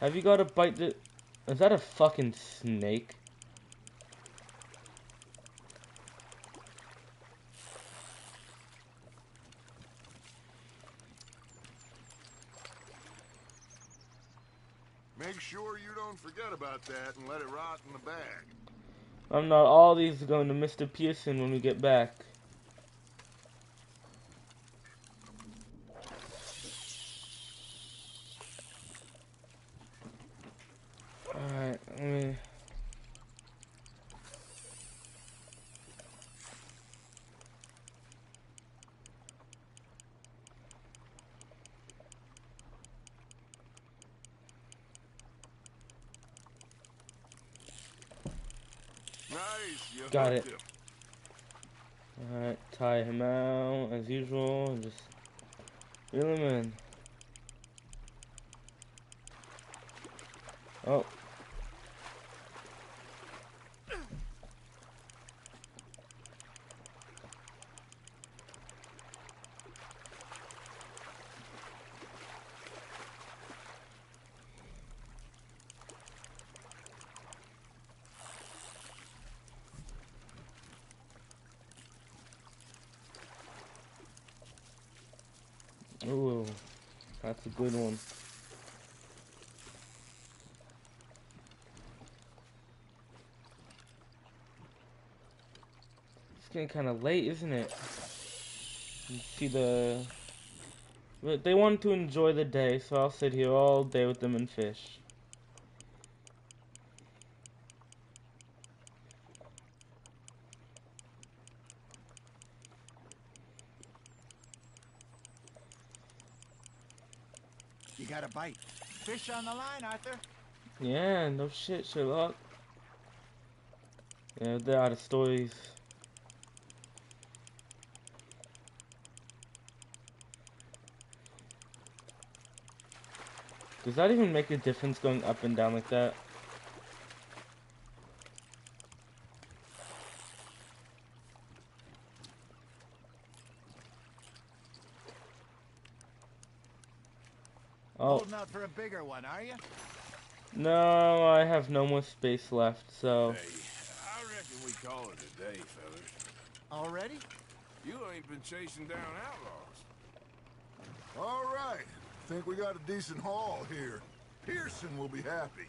Have you got a bite that? Is that a fucking snake? Make sure you don't forget about that and let it rot in the bag. I'm not. All these going to Mr. Pearson when we get back. Alright, let me. Nice. You Got it. Alright, tie him out as usual and just reel him in. Oh. Ooh, that's a good one. It's getting kind of late, isn't it? You see the. But they want to enjoy the day, so I'll sit here all day with them and fish. You got a bite. Fish on the line, Arthur. Yeah, no shit, Sherlock. Yeah, they're out of stories. Does that even make a difference going up and down like that? Oh, Holding out for a bigger one, are you? no, I have no more space left, so. Hey, I reckon we call it a day, fellas. Already? You ain't been chasing down outlaws. All right. Think we got a decent haul here. Pearson will be happy.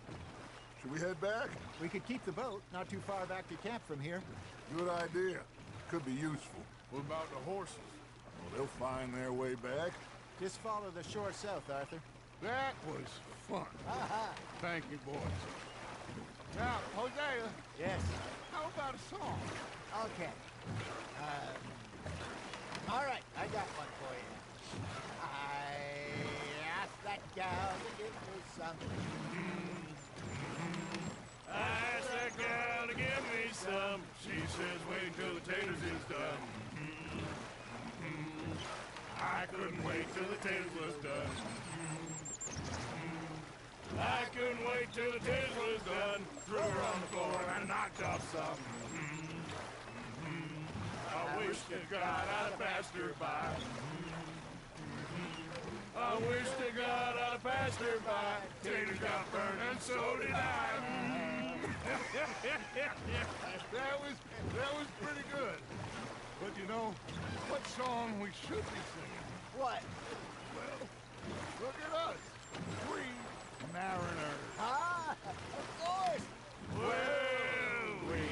Should we head back? We could keep the boat, not too far back to camp from here. Good idea. Could be useful. What about the horses? Well, they'll find their way back. Just follow the shore south, Arthur. That was fun. Uh-huh. Thank you, boys. Now, Hosea, Yes. how about a song? Okay. Uh, all right, I got one for you. I asked that gal to give me some. I asked that gal to give me some. She says, wait till the taters is done. Hmm. Hmm. I couldn't wait till the taters was done. I couldn't wait till the taters was done. Threw her on the floor and I knocked off some. Hmm. Hmm. Hmm. I wish to God I'd passed her by. I wish to God I'd passed her by. Taters got burned and so did I. That was that was pretty good. But you know what song we should be singing? What? Well, look at us, three mariners. Ah, of course. Well, we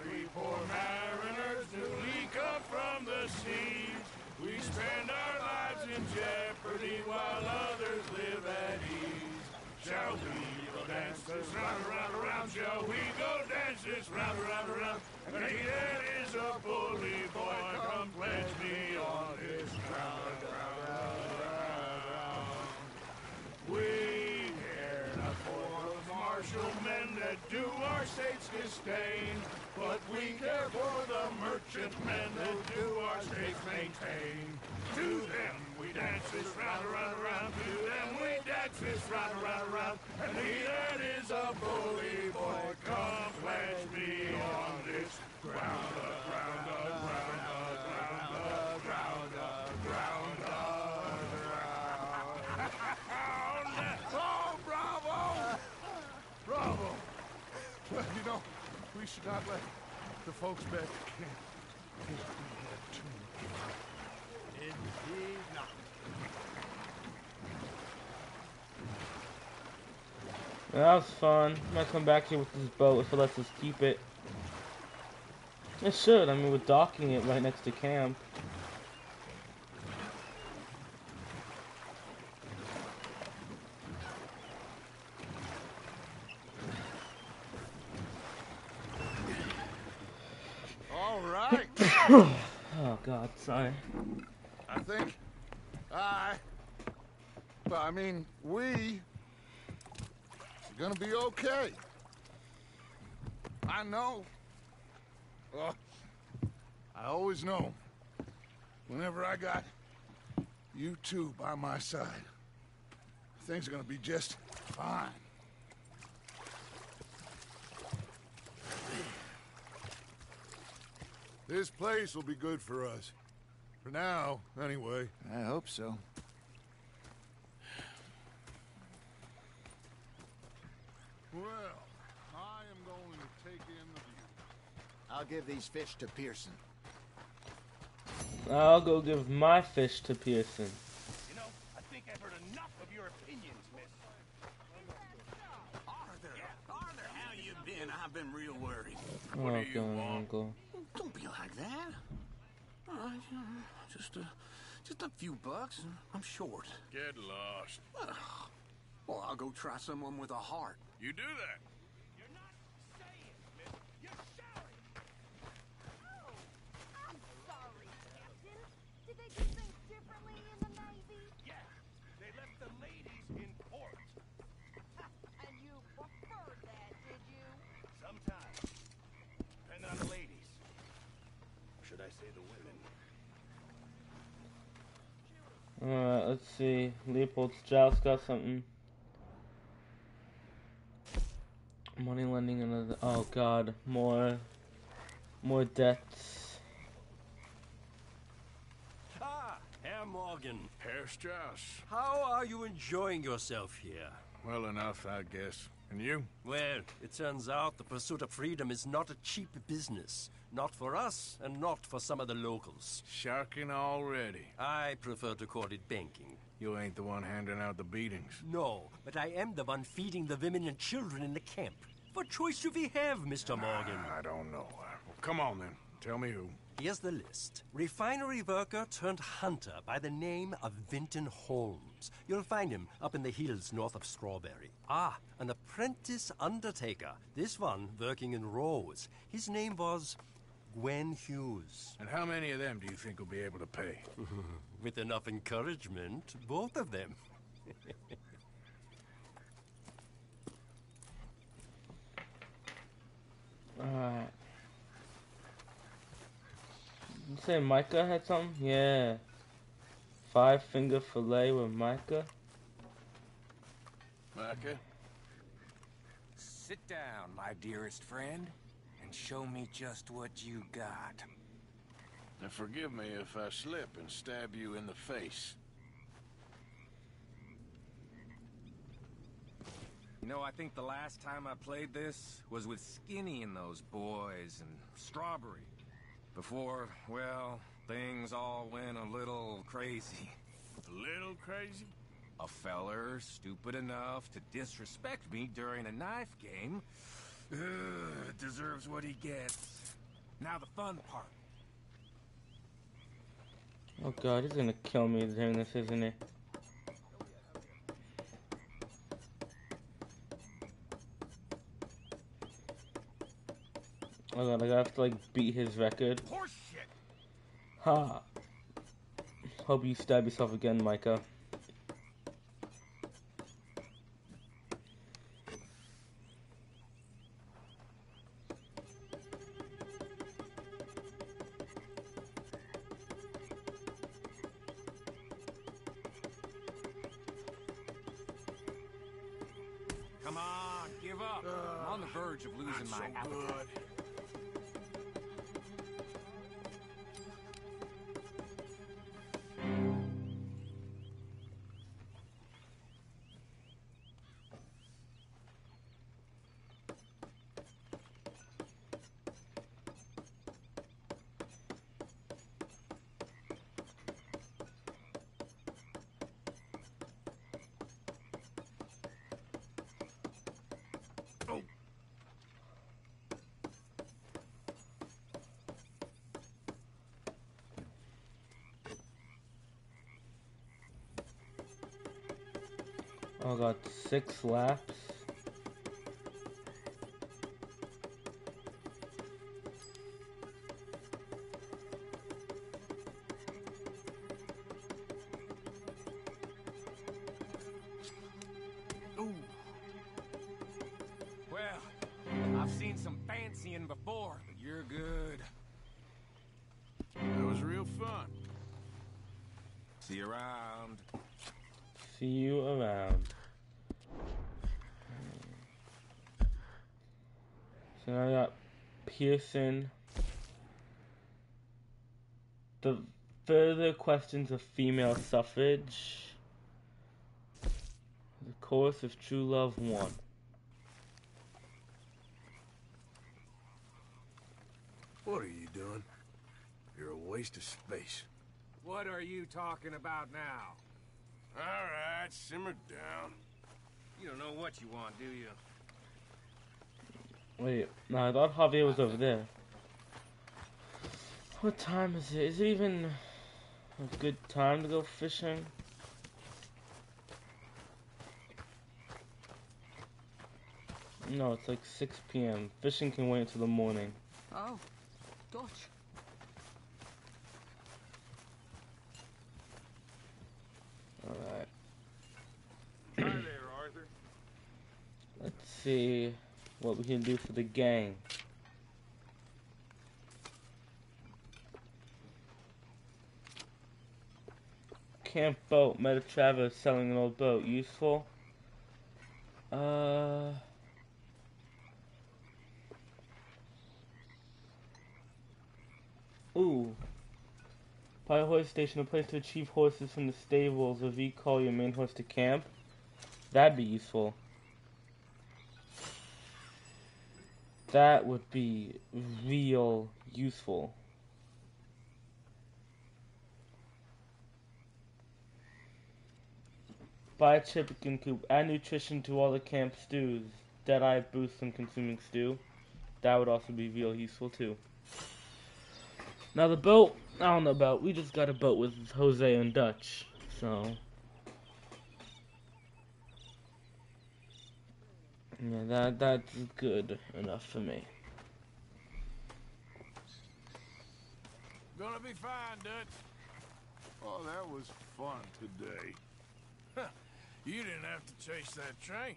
three poor mariners to leak up from the seas. We spend our lives in jeopardy while others live at ease. Shall we go dance this round, around, around? Shall we go dance this round, around, around? And he that is a bully boy, come pledge me on this ground, ground, ground, ground. We care not for those martial men that do our state's disdain, but we care for the merchant men that do our states maintain. To them we dance this round, around, around. To them we dance this round, around, around. And he that is a bully boy, come pledge me on this ground, uh, ground, uh, ground, uh, ground, uh, ground, uh, ground. Oh, bravo! Bravo! Well, you know, we should not let the folks back camp think we had too much fun. Indeed not. That was fun. I'm gonna come back here with this boat if it lets us keep it. It should. I mean, we're docking it right next to camp. All right. Oh God, sorry. I think I, well, I mean, we are gonna be okay. I know. I always know. Whenever I got you two by my side, things are gonna be just fine. This place will be good for us. For now, anyway. I hope so. Well, I am going to take in the view. I'll give these fish to Pearson. I'll go give my fish to Pearson. You know, I think I've heard enough of your opinions, miss. Arthur, Arthur, how you been? I've been real worried. Oh God, Uncle. Don't be like that. All right, you know, just a, just a few bucks. and I'm short. Get lost. Well, I'll go try someone with a heart. You do that. You're not saying, miss. You're shouting. I'm sorry, Captain. Did they do things differently in the Navy? Yeah, they left the ladies in port. And you preferred that, did you? Sometimes. Depend on the ladies. Or should I say the women? Alright, let's see. Leopold Strauss got something. Money lending another. Oh God, more, more debts. Ah, Herr Morgan. Herr Strauss. How are you enjoying yourself here? Well enough, I guess. And you? Well, it turns out the pursuit of freedom is not a cheap business. Not for us, and not for some of the locals. Sharking already. I prefer to call it banking. You ain't the one handing out the beatings. No, but I am the one feeding the women and children in the camp. What choice do we have, Mr. Morgan? I don't know. Uh, well, come on then. Tell me who. Here's the list. Refinery worker turned hunter by the name of Vinton Holmes. You'll find him up in the hills north of Strawberry. Ah, an apprentice undertaker. This one working in Rhodes. His name was Gwen Hughes. And how many of them do you think will be able to pay? With enough encouragement, both of them. Alright. You say Micah had something? Yeah. Five finger fillet with Micah. Micah? Sit down, my dearest friend, and show me just what you got. Now forgive me if I slip and stab you in the face. You know, I think the last time I played this was with Skinny and those boys and Strawberry. Before, well, things all went a little crazy. A little crazy? A feller stupid enough to disrespect me during a knife game ugh, deserves what he gets. Now the fun part. Oh God, he's gonna kill me during this, isn't he? Oh God, I have to like beat his record. Horseshit! Ha! Hope you stab yourself again, Micah. Six laps. Pearson. The further questions of female suffrage. The Course of true love one. What are you doing? You're a waste of space. What are you talking about now? All right, simmer down. You don't know what you want, do you? Wait, no, I thought Javier was over there. What time is it? Is it even a good time to go fishing? No, it's like 6 p.m. Fishing can wait until the morning. Oh, Dutch. Alright. Hi there, Arthur. Let's see what we can do for the gang. Camp boat. Met a traveler selling an old boat. Useful. Uh. Ooh. Buy a horse station, a place to achieve horses from the stables, or Call your main horse to camp. That'd be useful. That would be real useful. Buy a chicken coop. Add nutrition to all the camp stews. Deadeye boost when consuming stew. That would also be real useful too. Now the boat, I don't know about. We just got a boat with Hosea and Dutch, so yeah, that that's good enough for me. Gonna be fine, Dutch. Oh, that was fun today. you didn't have to chase that train.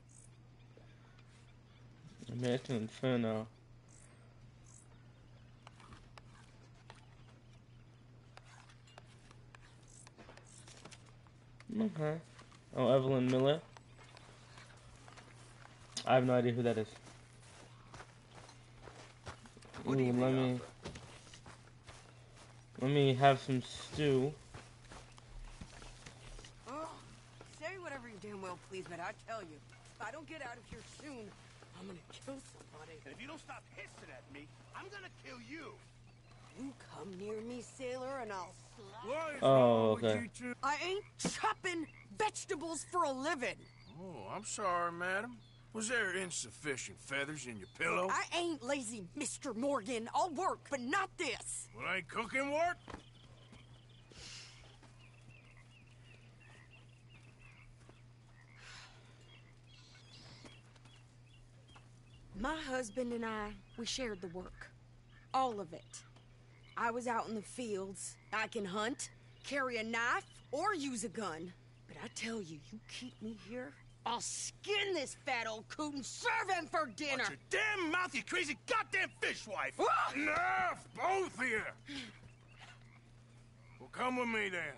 American Inferno. Okay. Oh, Evelyn Miller. I have no idea who that is. Ooh, let me let me have some stew. Oh, say whatever you damn well please, but I tell you, if I don't get out of here soon, I'm gonna kill somebody. And if you don't stop hissing at me, I'm gonna kill you. You come near me, sailor, and I'll slap. Oh, okay. I ain't chopping vegetables for a living. Oh, I'm sorry, madam. Was there insufficient feathers in your pillow? I ain't lazy, Mr. Morgan. I'll work, but not this. Well, ain't cooking work? My husband and I, we shared the work. All of it. I was out in the fields. I can hunt, carry a knife, or use a gun. But I tell you, you keep me here, I'll skin this fat old coot and serve him for dinner. Watch your damn mouth, you crazy goddamn fishwife! Enough, both of you! Well, come with me then.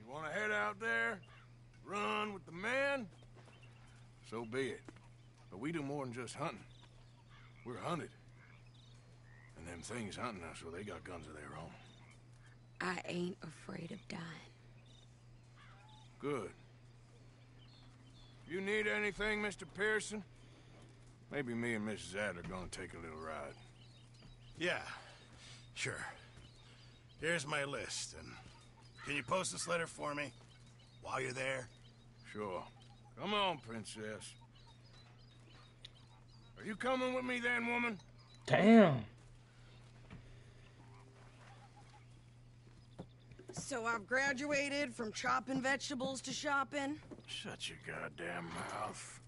You want to head out there, run with the man, So be it. But we do more than just hunting. We're hunted. And them things hunting us, so they got guns of their own. I ain't afraid of dying. Good. You need anything, Mr. Pearson? Maybe me and Mrs. Adler are gonna take a little ride. Yeah, sure. Here's my list, and can you post this letter for me while you're there? Sure. Come on, princess. Are you coming with me then, woman? Damn. So I've graduated from chopping vegetables to shopping. Shut your goddamn mouth.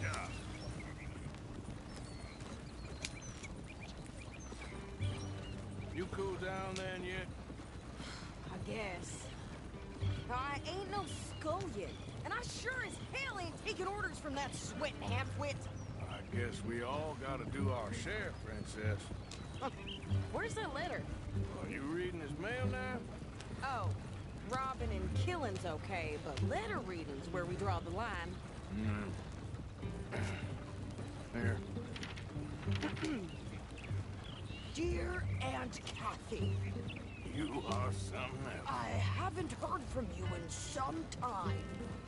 Yeah. You cool down then yet? I guess. I ain't no scullion, and I sure as hell ain't taking orders from that sweat half-wit. I guess we all gotta do our share, Princess. Where's that letter? Are you reading his mail now? Oh, robbing and killing's okay, but letter reading's where we draw the line. Mm. Here. Dear Aunt Kathy, You are something else. I haven't heard from you in some time,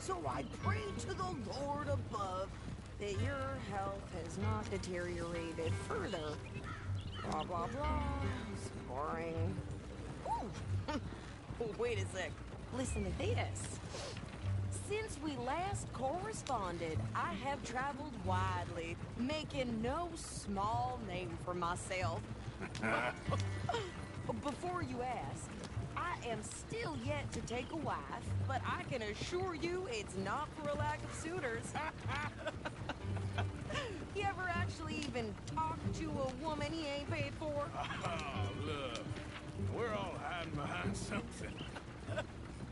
so I pray to the Lord above that your health has not deteriorated further. Blah, blah, blah. It's boring. Ooh. Wait a sec. Listen to this. Since we last corresponded, I have traveled widely, making no small name for myself. Before you ask, I am still yet to take a wife, but I can assure you it's not for a lack of suitors. you ever actually even talked to a woman he ain't paid for? Oh, look. We're all hiding behind something.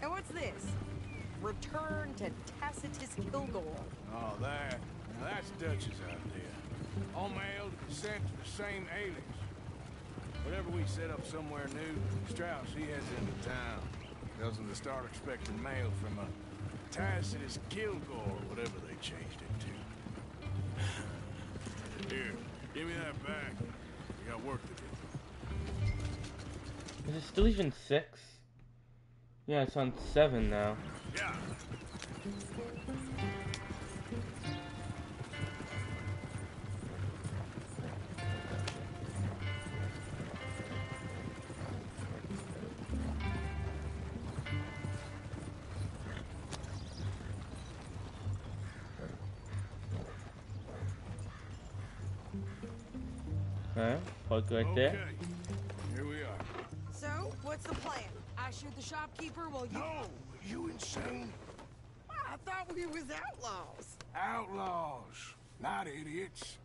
And what's this? Return to Tacitus Kilgore. Oh, that. Now that's Dutch's idea. All mailed, sent to the same alias. Whenever we set up somewhere new, Strauss, he heads into town. Tells them to start expecting mail from a Tacitus Kilgore, or whatever they changed it. Here, give me that back. We got work to do. Is it still even six? Yeah, it's on seven now. Yeah. Huh? Park right there. Here we are. So, what's the plan? I shoot the shopkeeper while you... No! You insane? I thought we was outlaws. Outlaws, not idiots.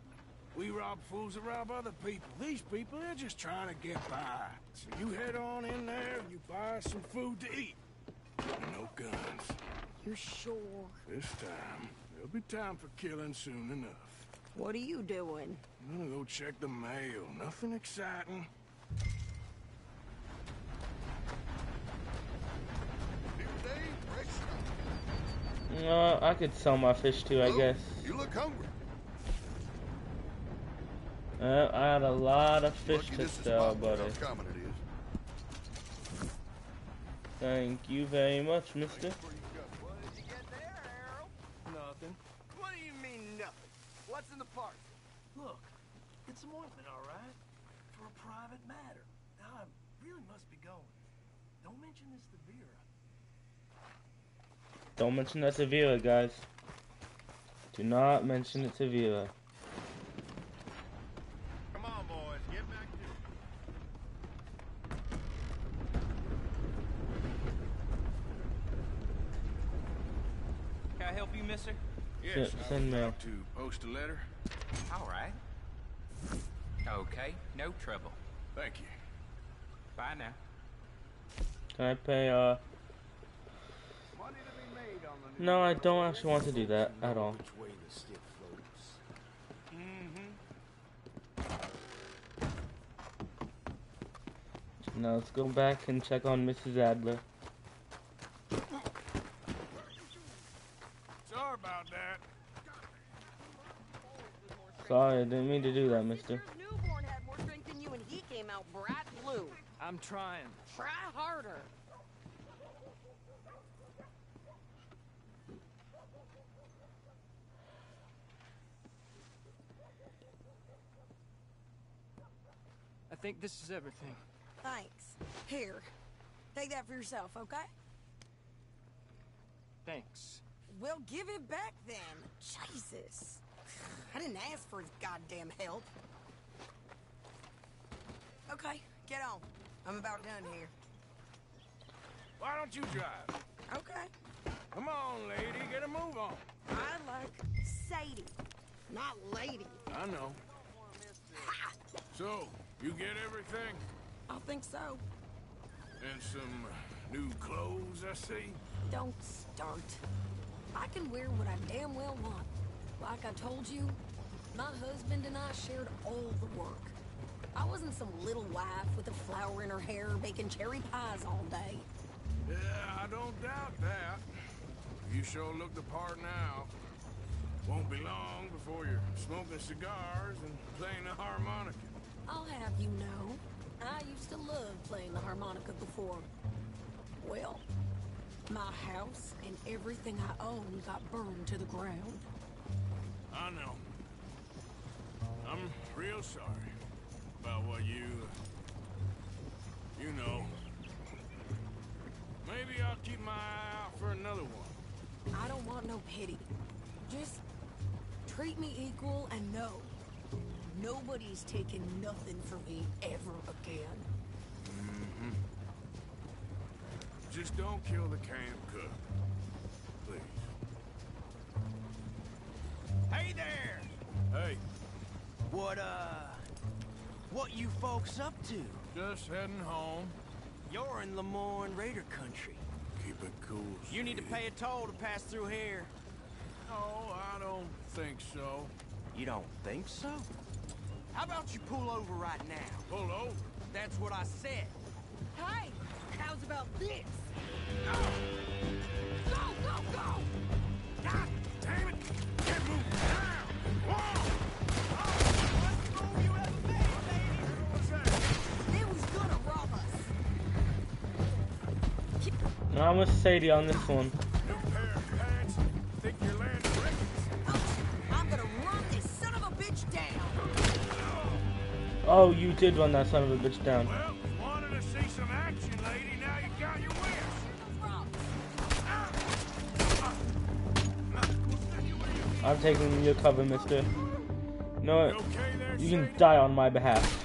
We rob fools that rob other people. These people, they're just trying to get by. So you head on in there and you buy some food to eat. No guns. You sure? This time, there'll be time for killing soon enough. What are you doing? I'm gonna go check the mail. Nothing exciting. No, I could sell my fish too, I guess. You look hungry. Uh, I had a lot of fish Lucky to sell, about buddy. how common it is. Thank you very much, mister. What did you get there, nothing. What do you mean nothing? What's in the park? Look, it's some ointment, all right? For a private matter. Now, I really must be going. Don't mention this to Vera. Don't mention that to Vera, guys. Do not mention it to Vera. Come on, boys, get back to it. Can I help you, mister? Yes, Send- send mail. to post a letter. All right. Okay, no trouble. Thank you. Bye now. Can I pay, uh... No, I don't actually want to do that at all. Which way the stick floats. Now let's go back and check on Mrs. Adler. Sorry about that. Sorry, I didn't mean to do that, mister. Newborn had more strength than you and he came out bright blue. I'm trying. Try harder. I think this is everything. Thanks. Here. Take that for yourself, okay? Thanks. We'll give it back then. Jesus. I didn't ask for his goddamn help. Okay, get on. I'm about done here. Why don't you drive? Okay. Come on, lady, get a move on. I like Sadie, not lady. I know. So, you get everything? I think so. And some new clothes, I see? Don't start. I can wear what I damn well want. Like I told you, my husband and I shared all the work. I wasn't some little wife with a flower in her hair baking cherry pies all day. Yeah, I don't doubt that. You sure look the part now. Won't be long before you're smoking cigars and playing the harmonica. I'll have you know, I used to love playing the harmonica before. Well, my house and everything I own got burned to the ground. I know. I'm real sorry about what you... You know. Maybe I'll keep my eye out for another one. I don't want no pity. Just treat me equal and know nobody's taking nothing from me ever again. Mm-hmm. Just don't kill the camp cook. Hey there! Hey, What, uh... What you folks up to? just heading home. You're in Lemoyne Raider country. Keep it cool. You need to pay a toll to pass through here. No, I don't think so. You don't think so? How about you pull over right now? Pull over? That's what I said. Hey, how's about this? Go, go, go! God I'm with Sadie on this one. Oh, you did run that son of a bitch down. Well, wanted to see some action, lady. I'm taking your cover, mister. No. You okay there, You can die on my behalf.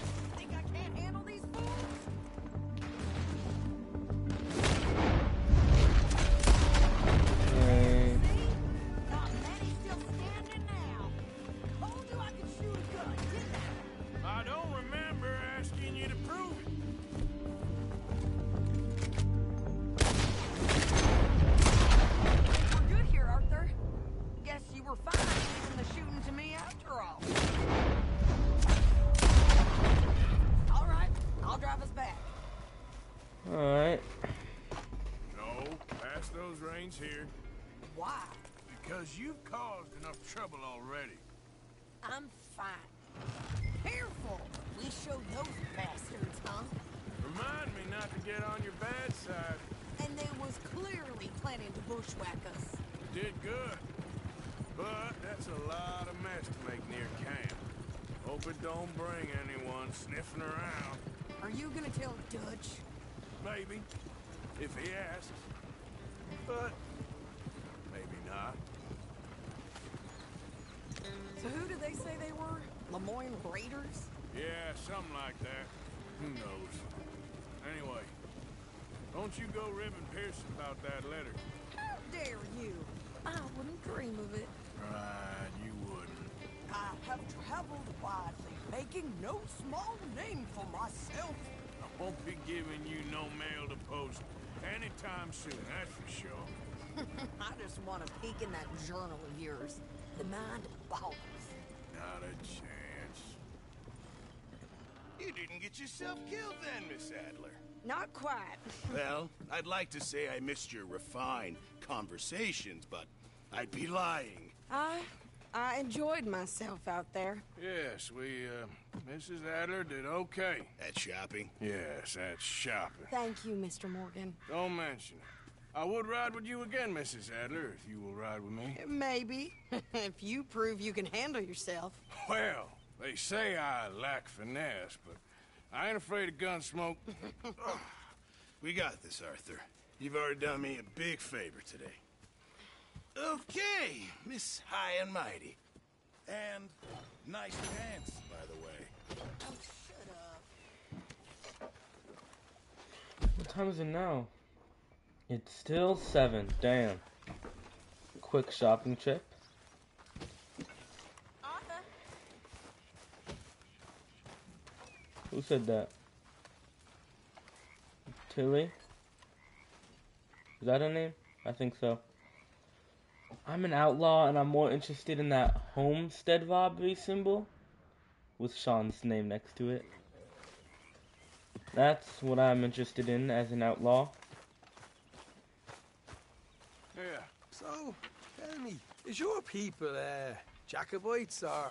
Get yourself killed then, Miss Adler. Not quite. Well, I'd like to say I missed your refined conversations, but I'd be lying. I I enjoyed myself out there. Yes, we, uh, Mrs. Adler did okay. At shopping? Yes, at shopping. Thank you, Mr. Morgan. Don't mention it. I would ride with you again, Mrs. Adler, if you will ride with me. Maybe. if you prove you can handle yourself. Well, they say I lack finesse, but I ain't afraid of gun smoke. We got this, Arthur. You've already done me a big favor today. Okay, Miss High and Mighty. And nice pants, by the way. Oh, shut up. time is it now? It's still seven. Damn. Quick shopping trip. Arthur, Who said that? Tilly? Is that her name? I think so. I'm an outlaw and I'm more interested in that homestead robbery symbol with Sean's name next to it. That's what I'm interested in as an outlaw. Yeah. So, tell me, is your people, uh, Jacobites or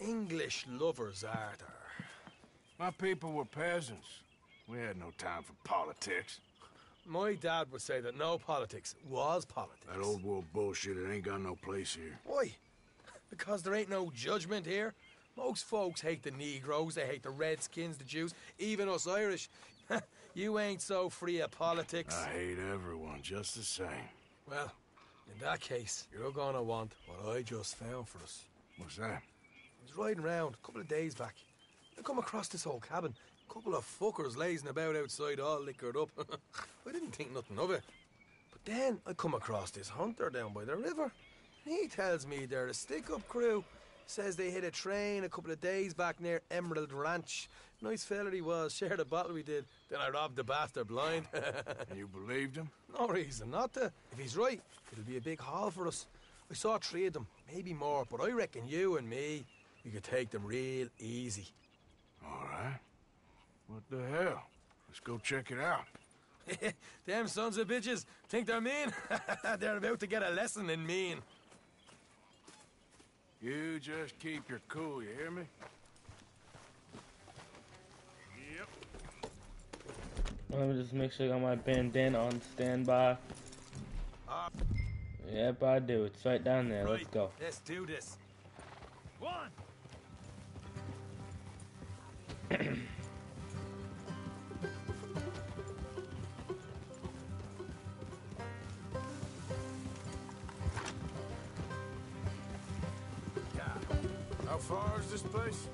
English lovers, Arthur? My people were peasants. We had no time for politics. My dad would say that no politics was politics. That old world bullshit, it ain't got no place here. Why? Because there ain't no judgment here. Most folks hate the Negroes, they hate the Redskins, the Jews, even us Irish. you ain't so free of politics. I hate everyone just the same. Well, in that case, you're gonna want what I just found for us. What's that? I was riding around a couple of days back. I come across this old cabin. Couple of fuckers lazing about outside all liquored up. I didn't think nothing of it. But then I come across this hunter down by the river. He tells me they're a stick-up crew. Says they hit a train a couple of days back near Emerald Ranch. Nice fella he was. Shared a bottle we did. Then I robbed the bastard blind. you believed him? No reason not to. If he's right, it'll be a big haul for us. I saw three of them, maybe more, but I reckon you and me, we could take them real easy. All right. What the hell? Let's go check it out. Damn sons of bitches think they're mean. they're about to get a lesson in mean. You just keep your cool, you hear me? Yep. Let me just make sure I got my bandana on standby. Ah, Yep, I do. It's right down there. Let's go. Let's do this. One. How far is this place?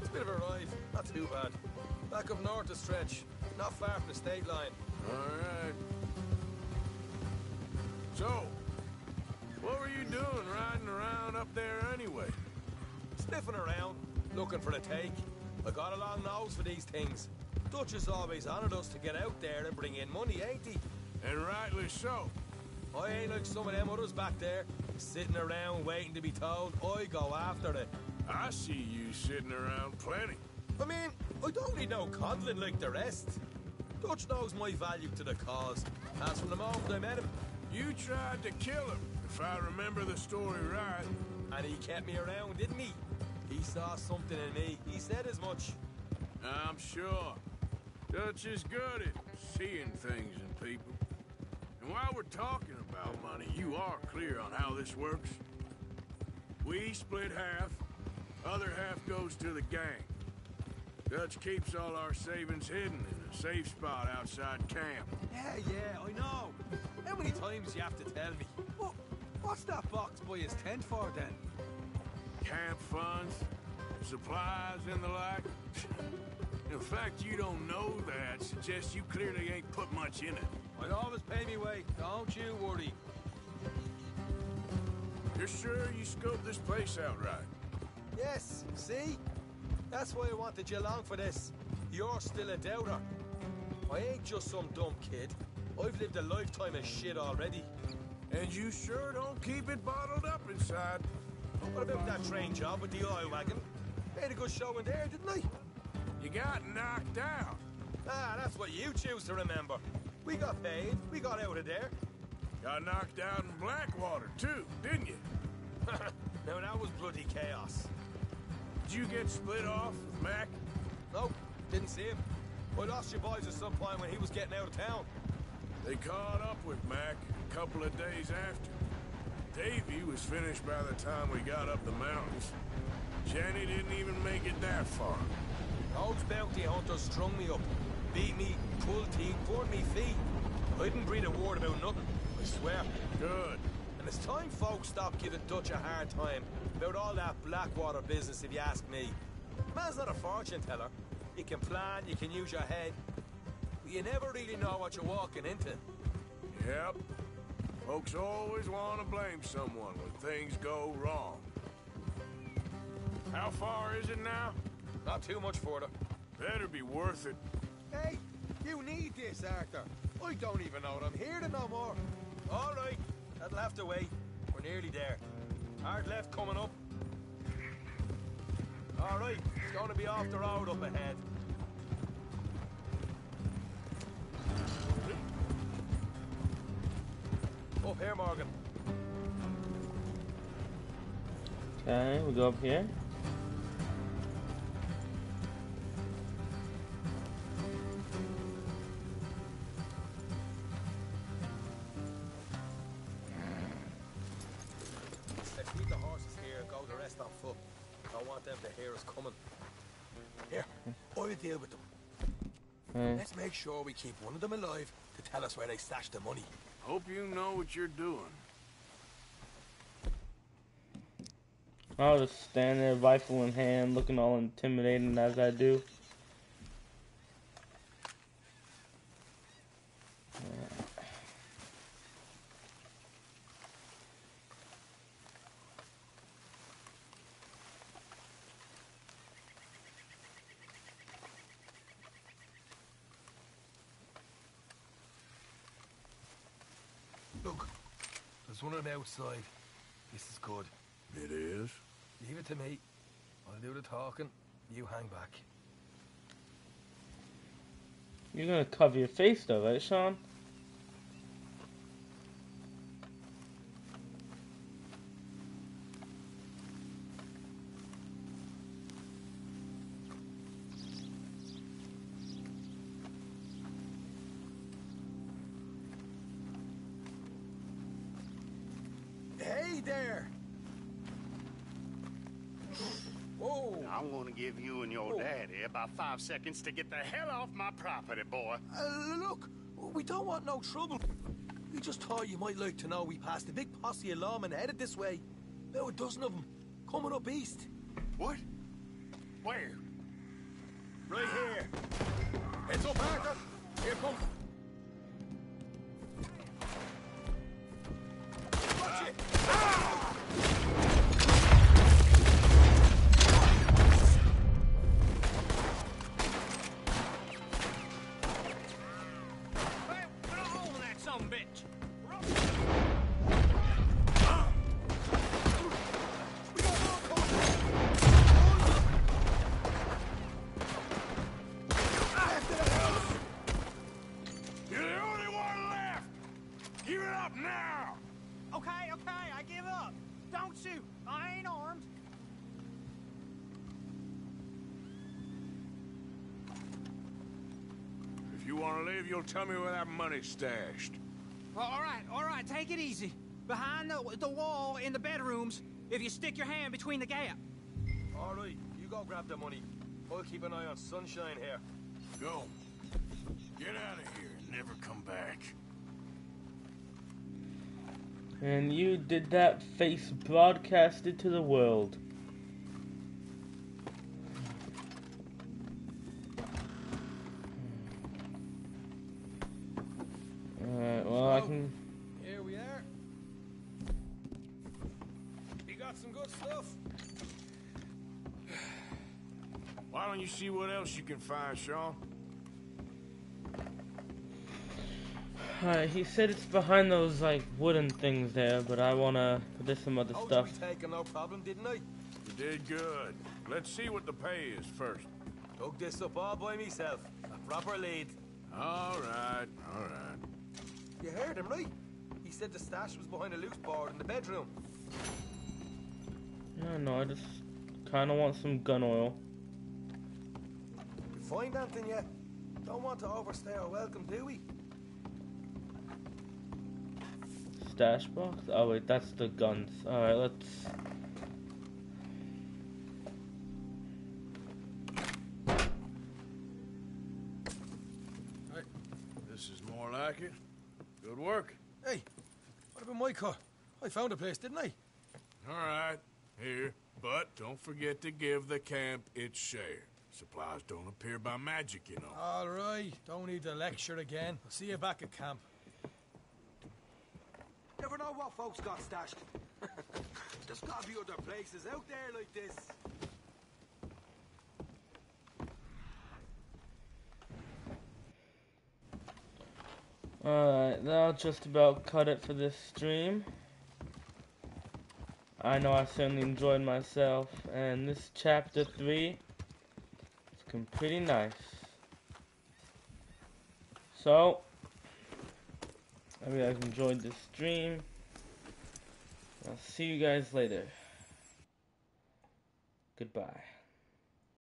It's a bit of a ride. Not too bad. Back up north a stretch. Not far from the state line. All right. So, what were you doing riding around up there anyway? Sniffing around, looking for the take. I got a long nose for these things. Dutch has always honoured us to get out there and bring in money, ain't he? And rightly so. I ain't like some of them others back there, sitting around waiting to be told. I go after it. I see you sitting around plenty. I mean, I don't need no coddling like the rest. Dutch knows my value to the cause. As from the moment I met him, You tried to kill him, if I remember the story right. and he kept me around, didn't he? He saw something in me. He said as much. I'm sure. Dutch is good at seeing things in people. And while we're talking about money, you are clear on how this works. We split half, other half goes to the gang. Dutch keeps all our savings hidden in a safe spot outside camp. Yeah, yeah, I know. How many times you have to tell me? What, what's that box by his tent for then? Camp funds, supplies, and the like. The fact you don't know that suggests you clearly ain't put much in it. I'd always pay me way. Don't you worry. You're sure you scoped this place out right? Yes, see? That's why I wanted you along for this. You're still a doubter. I ain't just some dumb kid. I've lived a lifetime of shit already. And you sure don't keep it bottled up inside. What about that train job with the oil wagon? Made a good show in there, didn't I? You got knocked out. Ah, that's what you choose to remember. We got paid. We got out of there. Got knocked out in Blackwater, too, didn't you? now that was bloody chaos. Did you get split off with Mac? Nope, didn't see him. I lost your boys at some point when he was getting out of town. They caught up with Mac a couple of days after. Davy was finished by the time we got up the mountains. Jenny didn't even make it that far. Those bounty hunters strung me up, beat me, pulled teeth, poured me feet. I didn't breathe a word about nothing, I swear. Good. And it's time folks stop giving Dutch a hard time about all that Blackwater business, if you ask me. Man's not a fortune teller. You can plan, you can use your head. But you never really know what you're walking into. Yep. Folks always want to blame someone when things go wrong. How far is it now? Not too much further. Better be worth it. Hey, you need this, Arthur. I don't even know what I'm here to no more. All right, that'll have to wait. We're nearly there. Hard left coming up. All right, it's going to be off the road up ahead. Up here, Morgan. Okay, we go up here. Keep the horses here and go the rest on foot. Don't want them to hear us coming. Here, I will deal with them. Let's make sure we keep one of them alive to tell us where they stashed the money. Hope you know what you're doing. I'll just stand there, rifle in hand, looking all intimidating as I do. Look, there's one of them outside. This is good. It is? Leave it to me. I'll do the talking. You hang back. You're gonna cover your face though, right, Sean? Your daddy about five seconds to get the hell off my property, boy. Uh, look, we don't want no trouble. We just thought you might like to know we passed a big posse of lawmen headed this way. About a dozen of them, coming up east. What? Where? Right here. Heads up, Arthur. Here come. Up now! Okay, okay, I give up. Don't shoot. I ain't armed. If you want to leave, you'll tell me where that money's stashed. Well, all right, all right, take it easy. Behind the, the wall in the bedrooms, if you stick your hand between the gap. All right, you go grab the money. I'll keep an eye on Sunshine here. Go. Get out of here and never come back. And you did that face broadcasted to the world. Alright, well I can Here we are. You got some good stuff. Why don't you see what else you can find, Sean? Alright, he said it's behind those like wooden things there, but I wanna there's some other stuff. you taken no problem, didn't I? You did good. Let's see what the pay is first. Dug this up all by myself. A proper lead. All right, all right. You heard him, right? He said the stash was behind a loose board in the bedroom. Yeah, no, I just kinda want some gun oil. You find anything yet? Don't want to overstay our welcome, do we? Stash box? Oh wait, that's the guns. Alright, let's This is more like it. Good work. Hey, what about my car? I found a place, didn't I? All right, here. But don't forget to give the camp its share. Supplies don't appear by magic, you know. All right, don't need to lecture again. I'll see you back at camp. Never know what folks got stashed. There's gotta be other places out there like this. Alright, that'll just about cut it for this stream. I know I certainly enjoyed myself, and this chapter 3 is pretty nice. So, hope you guys enjoyed this stream. I'll see you guys later. Goodbye.